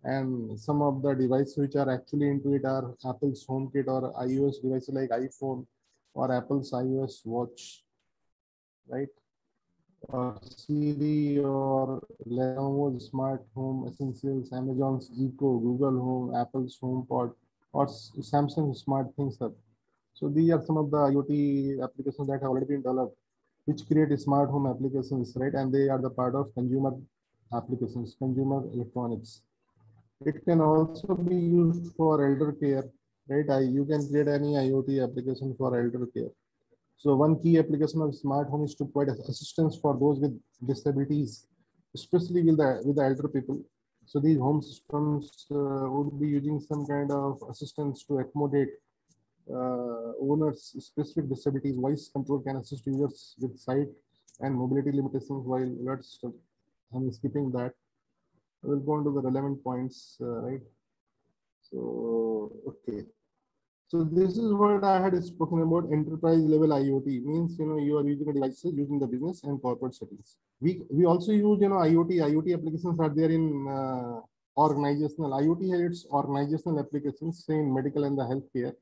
And some of the devices which are actually into it are Apple's HomeKit or iOS devices like iPhone or Apple's iOS watch, right? Or Siri or Lenovo's smart home essentials, Amazon's Echo, Google Home, Apple's HomePod, or Samsung Smart Things Hub. So these are some of the IoT applications that have already been developed, which create smart home applications, right? And they are the part of consumer applications, consumer electronics. It can also be used for elder care, right? I, you can create any IoT application for elder care. So one key application of smart home is to provide assistance for those with disabilities, especially with the, with the elder people so these home systems uh, would be using some kind of assistance to accommodate owners specific disabilities. Voice control can assist users with sight and mobility limitations while system. I'm skipping that. I will go on to the relevant points, uh, right? So, okay. So this is what I had spoken about enterprise level IoT means, you know, you are using devices using the business and corporate settings. We, we also use, you know, IoT, IoT applications are there in uh, organizational, IoT has its organizational applications say in medical and the healthcare.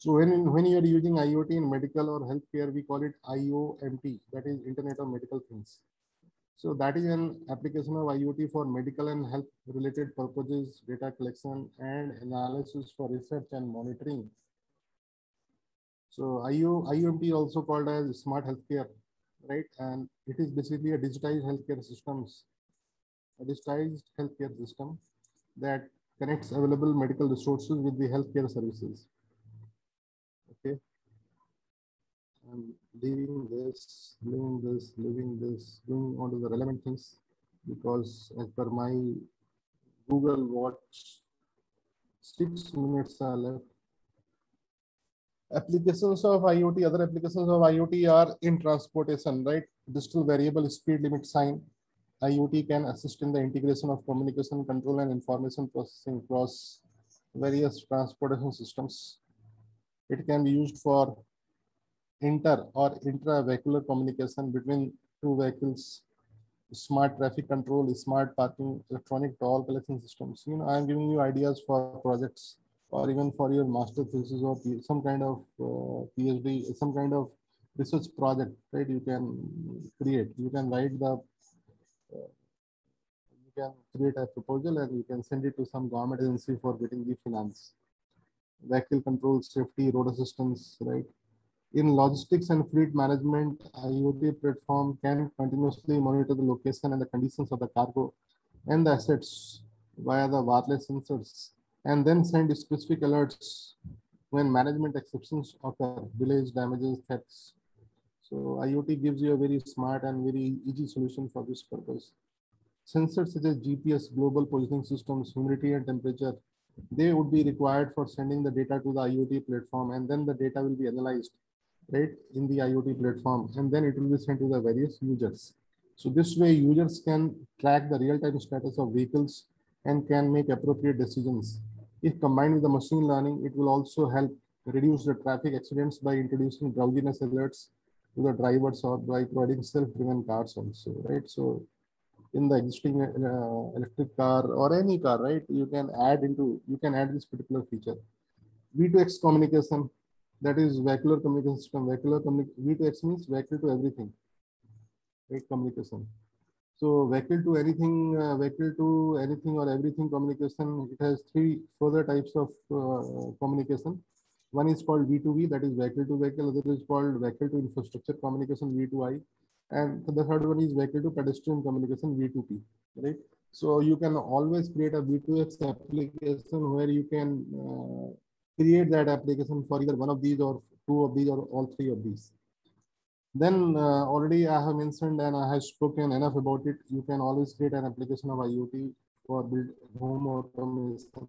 So when, when you are using IoT in medical or healthcare, we call it IOMT, that is Internet of Medical Things. So that is an application of IoT for medical and health related purposes, data collection and analysis for research and monitoring. So IU, IUMT also called as smart healthcare, right? And it is basically a digitized healthcare systems, a digitized healthcare system that connects available medical resources with the healthcare services. Okay. I'm leaving this, leaving this, leaving this, on to the relevant things because as per my Google Watch, six minutes are left. Applications of IoT, other applications of IoT are in transportation, right? Digital variable speed limit sign. IoT can assist in the integration of communication control and information processing across various transportation systems. It can be used for inter or intra-vehicular communication between two vehicles, smart traffic control, smart parking, electronic toll collection systems. You know, I'm giving you ideas for projects or even for your master thesis or some kind of uh, PhD, some kind of research project, right? You can create, you can write the, uh, you can create a proposal and you can send it to some government agency for getting the finance. Vehicle control, safety, road assistance, right? In logistics and fleet management, IoT platform can continuously monitor the location and the conditions of the cargo and the assets via the wireless sensors and then send specific alerts when management exceptions occur, delays, damages, thefts. So IoT gives you a very smart and very easy solution for this purpose. Sensors such as GPS, global positioning systems, humidity and temperature, they would be required for sending the data to the IoT platform and then the data will be analyzed right in the IoT platform and then it will be sent to the various users. So this way users can track the real-time status of vehicles and can make appropriate decisions if combined with the machine learning, it will also help reduce the traffic accidents by introducing drowsiness alerts to the drivers or by providing self-driven cars also, right? So in the existing uh, electric car or any car, right? You can add into, you can add this particular feature. V2X communication, that is vehicular communication system. Vehicular V2X means vehicle to everything, right? Communication. So vehicle to anything, uh, to anything or everything communication, it has three further types of uh, communication. One is called V2V, that is vehicle to vehicle. Other is called vehicle to infrastructure communication, V2I. And the third one is vehicle to pedestrian communication, V2P, right? So you can always create a V2X application where you can uh, create that application for either one of these or two of these or all three of these. Then uh, already I have mentioned and I have spoken enough about it. You can always create an application of IoT for build home automation.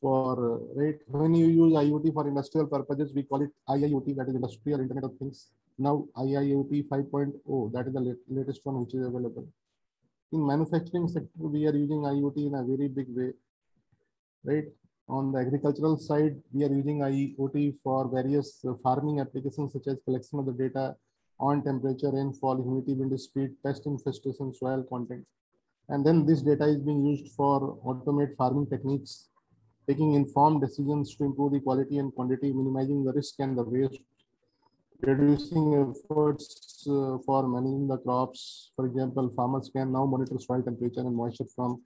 For uh, right when you use IoT for industrial purposes, we call it IIoT, that is Industrial Internet of Things. Now IIoT 5.0, that is the latest one which is available. In manufacturing sector, we are using IoT in a very big way, right? On the agricultural side, we are using IoT for various uh, farming applications such as collection of the data on temperature, rainfall, humidity, wind speed, pest infestation, soil content. And then this data is being used for automate farming techniques, taking informed decisions to improve the quality and quantity, minimizing the risk and the waste, reducing efforts uh, for managing the crops. For example, farmers can now monitor soil temperature and moisture from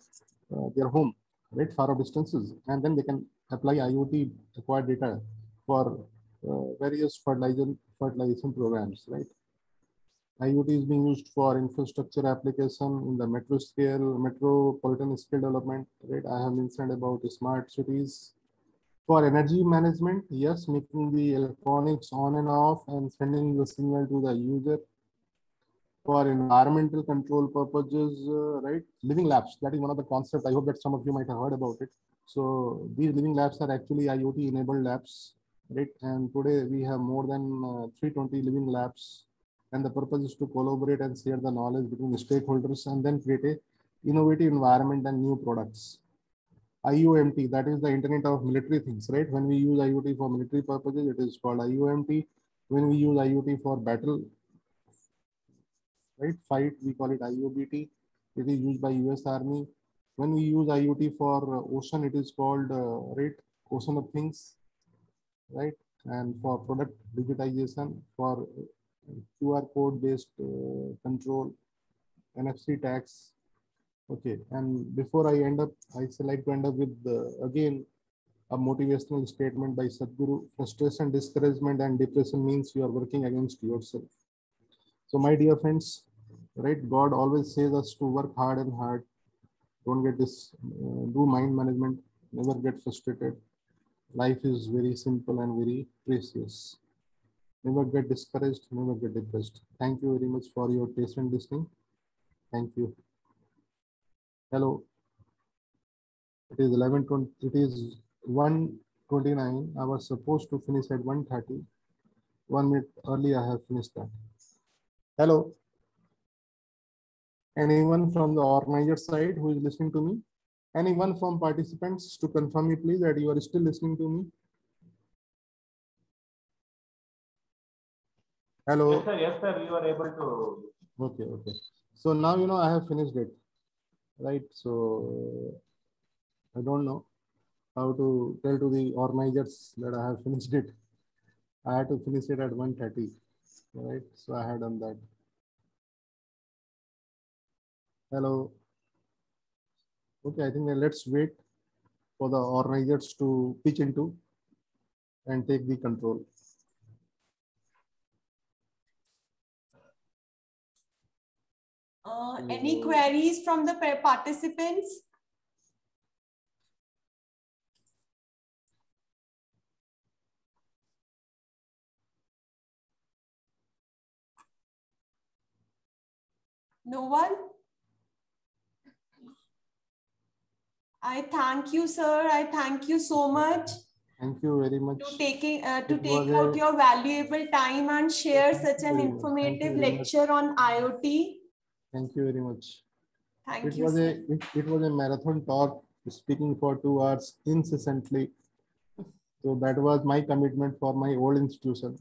uh, their home right, far off distances, and then they can apply IoT acquired data for uh, various fertilizer fertilization programs, right? IoT is being used for infrastructure application in the metro scale, metropolitan scale development, right? I have mentioned about smart cities. For energy management, yes, making the electronics on and off and sending the signal to the user for environmental control purposes, uh, right? Living labs, that is one of the concepts. I hope that some of you might have heard about it. So these living labs are actually IoT enabled labs, right? And today we have more than uh, 320 living labs. And the purpose is to collaborate and share the knowledge between the stakeholders and then create a innovative environment and new products. IOMT, that is the Internet of Military Things, right? When we use IoT for military purposes, it is called IOMT. When we use IoT for battle right? Fight, we call it IOBT. It is used by US Army. When we use IoT for uh, ocean, it is called uh, right ocean of things, right? And for product digitization, for QR code based uh, control, NFC tags. Okay, and before I end up, I like to end up with uh, again a motivational statement by Sadhguru. Frustration, discouragement, and depression means you are working against yourself. So, my dear friends, right, God always says us to work hard and hard. Don't get this, uh, do mind management, never get frustrated. Life is very simple and very precious. Never get discouraged, never get depressed. Thank you very much for your patient listening. Thank you. Hello. It is 11:20. It is 1:29. I was supposed to finish at 1:30. One minute early, I have finished that. Hello. Anyone from the organizer side who is listening to me? Anyone from participants to confirm me, please, that you are still listening to me? Hello. Yes, sir. Yes, sir. You are able to. Okay, okay. So now you know I have finished it, right? So I don't know how to tell to the organizers that I have finished it. I had to finish it at 1.30, right? So I had done that. Hello. Okay, I think let's wait for the organizers to pitch into and take the control. Uh, any queries from the participants? No one? I thank you, sir. I thank you so much Thank you very much. to taking uh, to It take out a- your valuable time and share such an very much. Thank you informative lecture on IoT. Thank you very much. Thank It you. was sir. a it, it was a marathon talk, speaking for two hours incessantly. So that was my commitment for my old institution.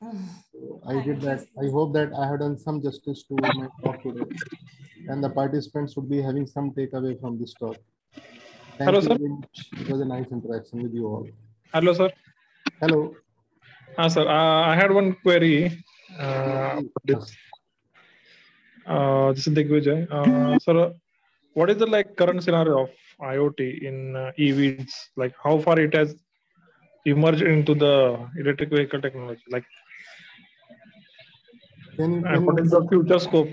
So I did that. I hope that I have done some justice to my talk today. And the participants would be having some takeaway from this talk. Thank Hello, you sir. very much. It was a nice interaction with you all. Hello, sir. Hello. Ah, sir. Uh, I had one query. Uh, this, uh, this is Digvijay. Uh, sir, what is the like current scenario of IoT in uh, EVs? Like how far it has emerged into the electric vehicle technology? Like, Can you, can and you the future scope?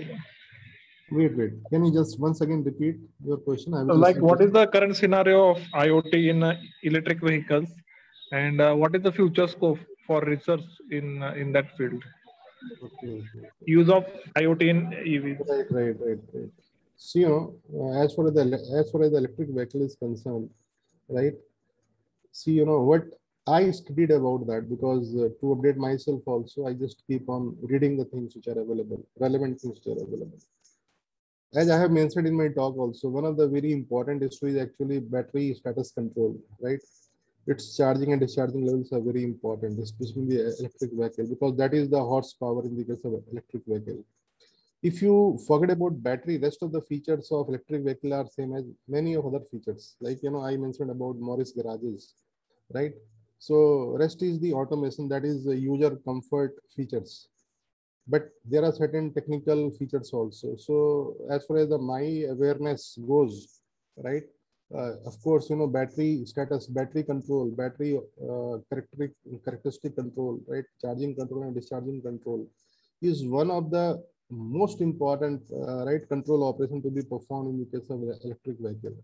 wait, wait. Can you just once again repeat your question? I Like, what is the current scenario of IoT in uh, electric vehicles, and uh, what is the future scope for research in uh, in that field? Okay, okay. Use of IoT in EVs. Right, right, right, right. See, you know, uh, as far as the as far as the electric vehicle is concerned, right? See, you know what I studied about that because uh, to update myself also, I just keep on reading the things which are available, relevant things which are available. As I have mentioned in my talk also, one of the very important issues is actually battery status control, right? Its charging and discharging levels are very important, especially in the electric vehicle, because that is the horsepower in the case of electric vehicle if you forget about battery rest of the features of electric vehicle are same as many of other features like you know i mentioned about morris garages right so rest is the automation that is the user comfort features. But there are certain technical features also. So as far as the my awareness goes right uh, of course you know battery status battery control battery uh, characteristic characteristic control right charging control and discharging control is one of the most important uh, right control operation to be performed in the case of electric vehicle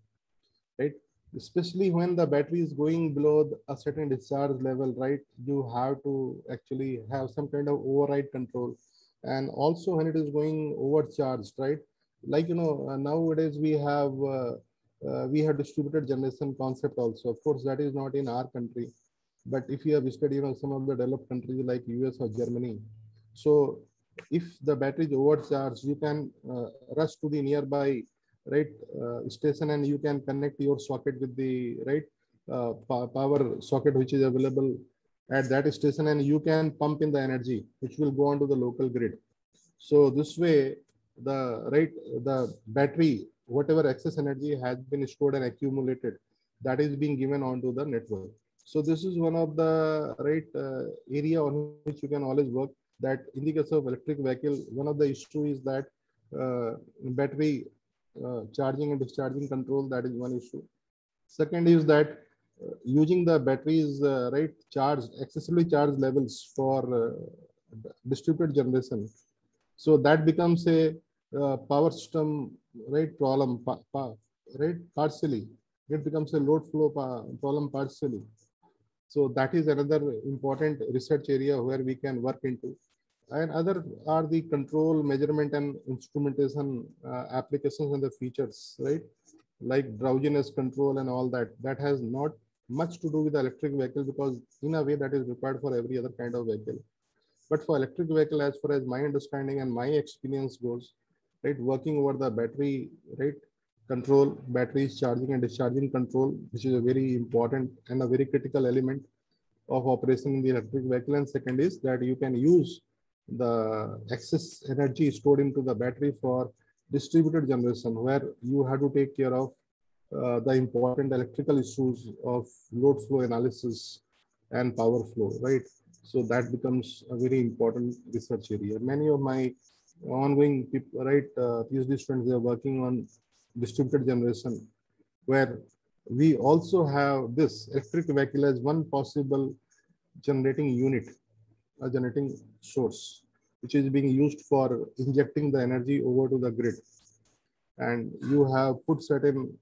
right especially when the battery is going below a certain discharge level right you have to actually have some kind of override control. And also when it is going overcharged right? Like you know uh, nowadays we have uh, uh, we have distributed generation concept also. Of course that is not in our country. But if you have studied you know some of the developed countries like us or germany so if the battery is overcharged, you can uh, rush to the nearby right uh, station and you can connect your socket with the right uh, power socket which is available at that station and you can pump in the energy which will go onto the local grid. So this way the right the battery whatever excess energy has been stored and accumulated that is being given onto the network. So this is one of the right uh, area on which you can always work that in the case of electric vehicle, one of the issue is that uh, battery charging and discharging control, that is one issue. Second is that uh, using the batteries, uh, right, charged, excessively charged levels for uh, distributed generation. So that becomes a uh, power system, right, problem, pa pa right, partially. It becomes a load flow problem partially. So that is another important research area where we can work into. And other are the control, measurement, and instrumentation uh, applications and the features, right? Like drowsiness control and all that. That has not much to do with the electric vehicle because in a way that is required for every other kind of vehicle. But for electric vehicle, as far as my understanding and my experience goes, right, working over the battery, right, control, batteries charging and discharging control, which is a very important and a very critical element of operation in the electric vehicle. And second is that you can use the excess energy stored into the battery for distributed generation where you have to take care of uh, the important electrical issues of load flow analysis and power flow, right? So that becomes a very important research area. Many of my ongoing people, right, uh, PhD students, they are working on distributed generation where we also have this electric vehicle as one possible generating unit a generating source, which is being used for injecting the energy over to the grid. And you have put certain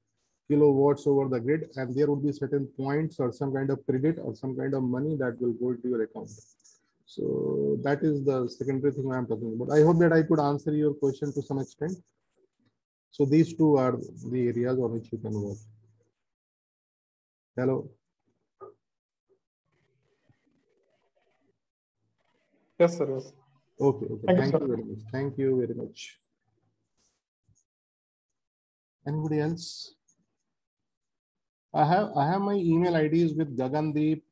kilowatts over the grid, and there would be certain points or some kind of credit or some kind of money that will go to your account. So that is the secondary thing I'm talking about. I hope that I could answer your question to some extent. So these two are the areas on which you can work. Hello. Yes, sir. Yes. Okay. okay. Thank Thank, you, you, very much. Thank you very much. Anybody else? I have I have my email IDs with Gagandeep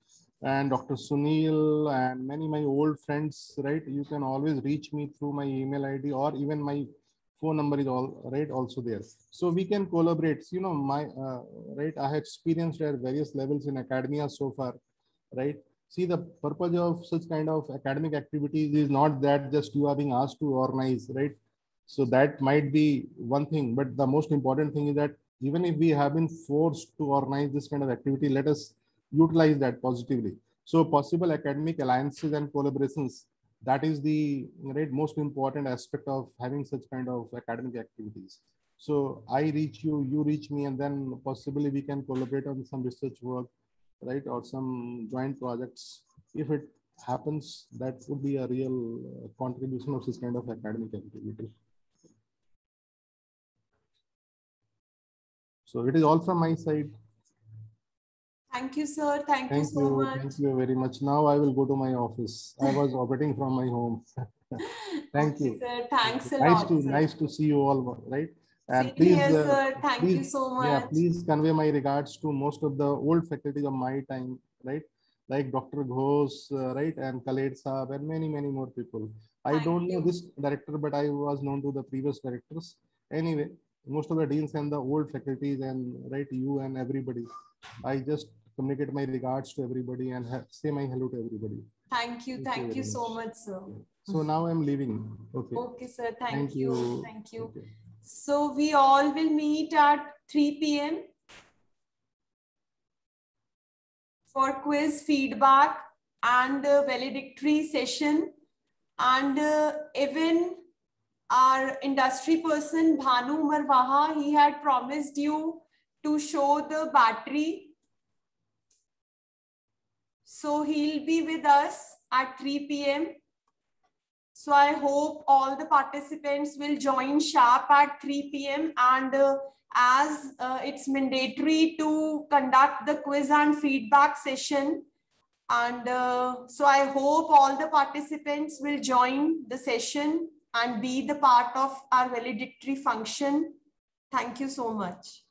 and Dr. Sunil and many my old friends, right? You can always reach me through my email ID or even my phone number is all right also there. So we can collaborate. You know, my uh, right. I have experienced at various levels in academia so far, right? See the purpose of such kind of academic activities is not that just you are being asked to organize right? So that might be one thing but the most important thing is that even if we have been forced to organize this kind of activity let us utilize that positively. So possible academic alliances and collaborations that is the right most important aspect of having such kind of academic activities. So i reach you you reach me and then possibly we can collaborate on some research work right, or some joint projects, if it happens, that would be a real uh, contribution of this kind of academic activity. So it is all from my side. Thank you, sir. Thank, Thank you so you. much. Thank you very much. Now I will go to my office. I was operating from my home. *laughs* Thank *laughs* you. sir. Thanks a Nice lot. to sir. nice to see you all, right? And please, uh, sir. Thank you so much. Yeah, please convey my regards to most of the old faculties of my time, right? Like Dr. Ghosh, uh, right? And Khaled Saab and many, many more people. I Thank don't know this director, but I was known to the previous directors. Anyway, most of the deans and the old faculties and right, you and everybody. I just communicate my regards to everybody and say my hello to everybody. Thank you. Thank you Thank you very so much. much, sir. So now I'm leaving. Okay. Okay, sir. Thank, Thank you. you. Thank you. Okay. So we all will meet at 3 p.m. for quiz feedback and valedictory session. And uh, even our industry person, Bhanu Marwaha, he had promised you to show the battery. So he'll be with us at 3 p.m. So I hope all the participants will join sharp at 3 p.m. And uh, as uh, it's mandatory to conduct the quiz and feedback session. And uh, so I hope all the participants will join the session and be the part of our valedictory function. Thank you so much.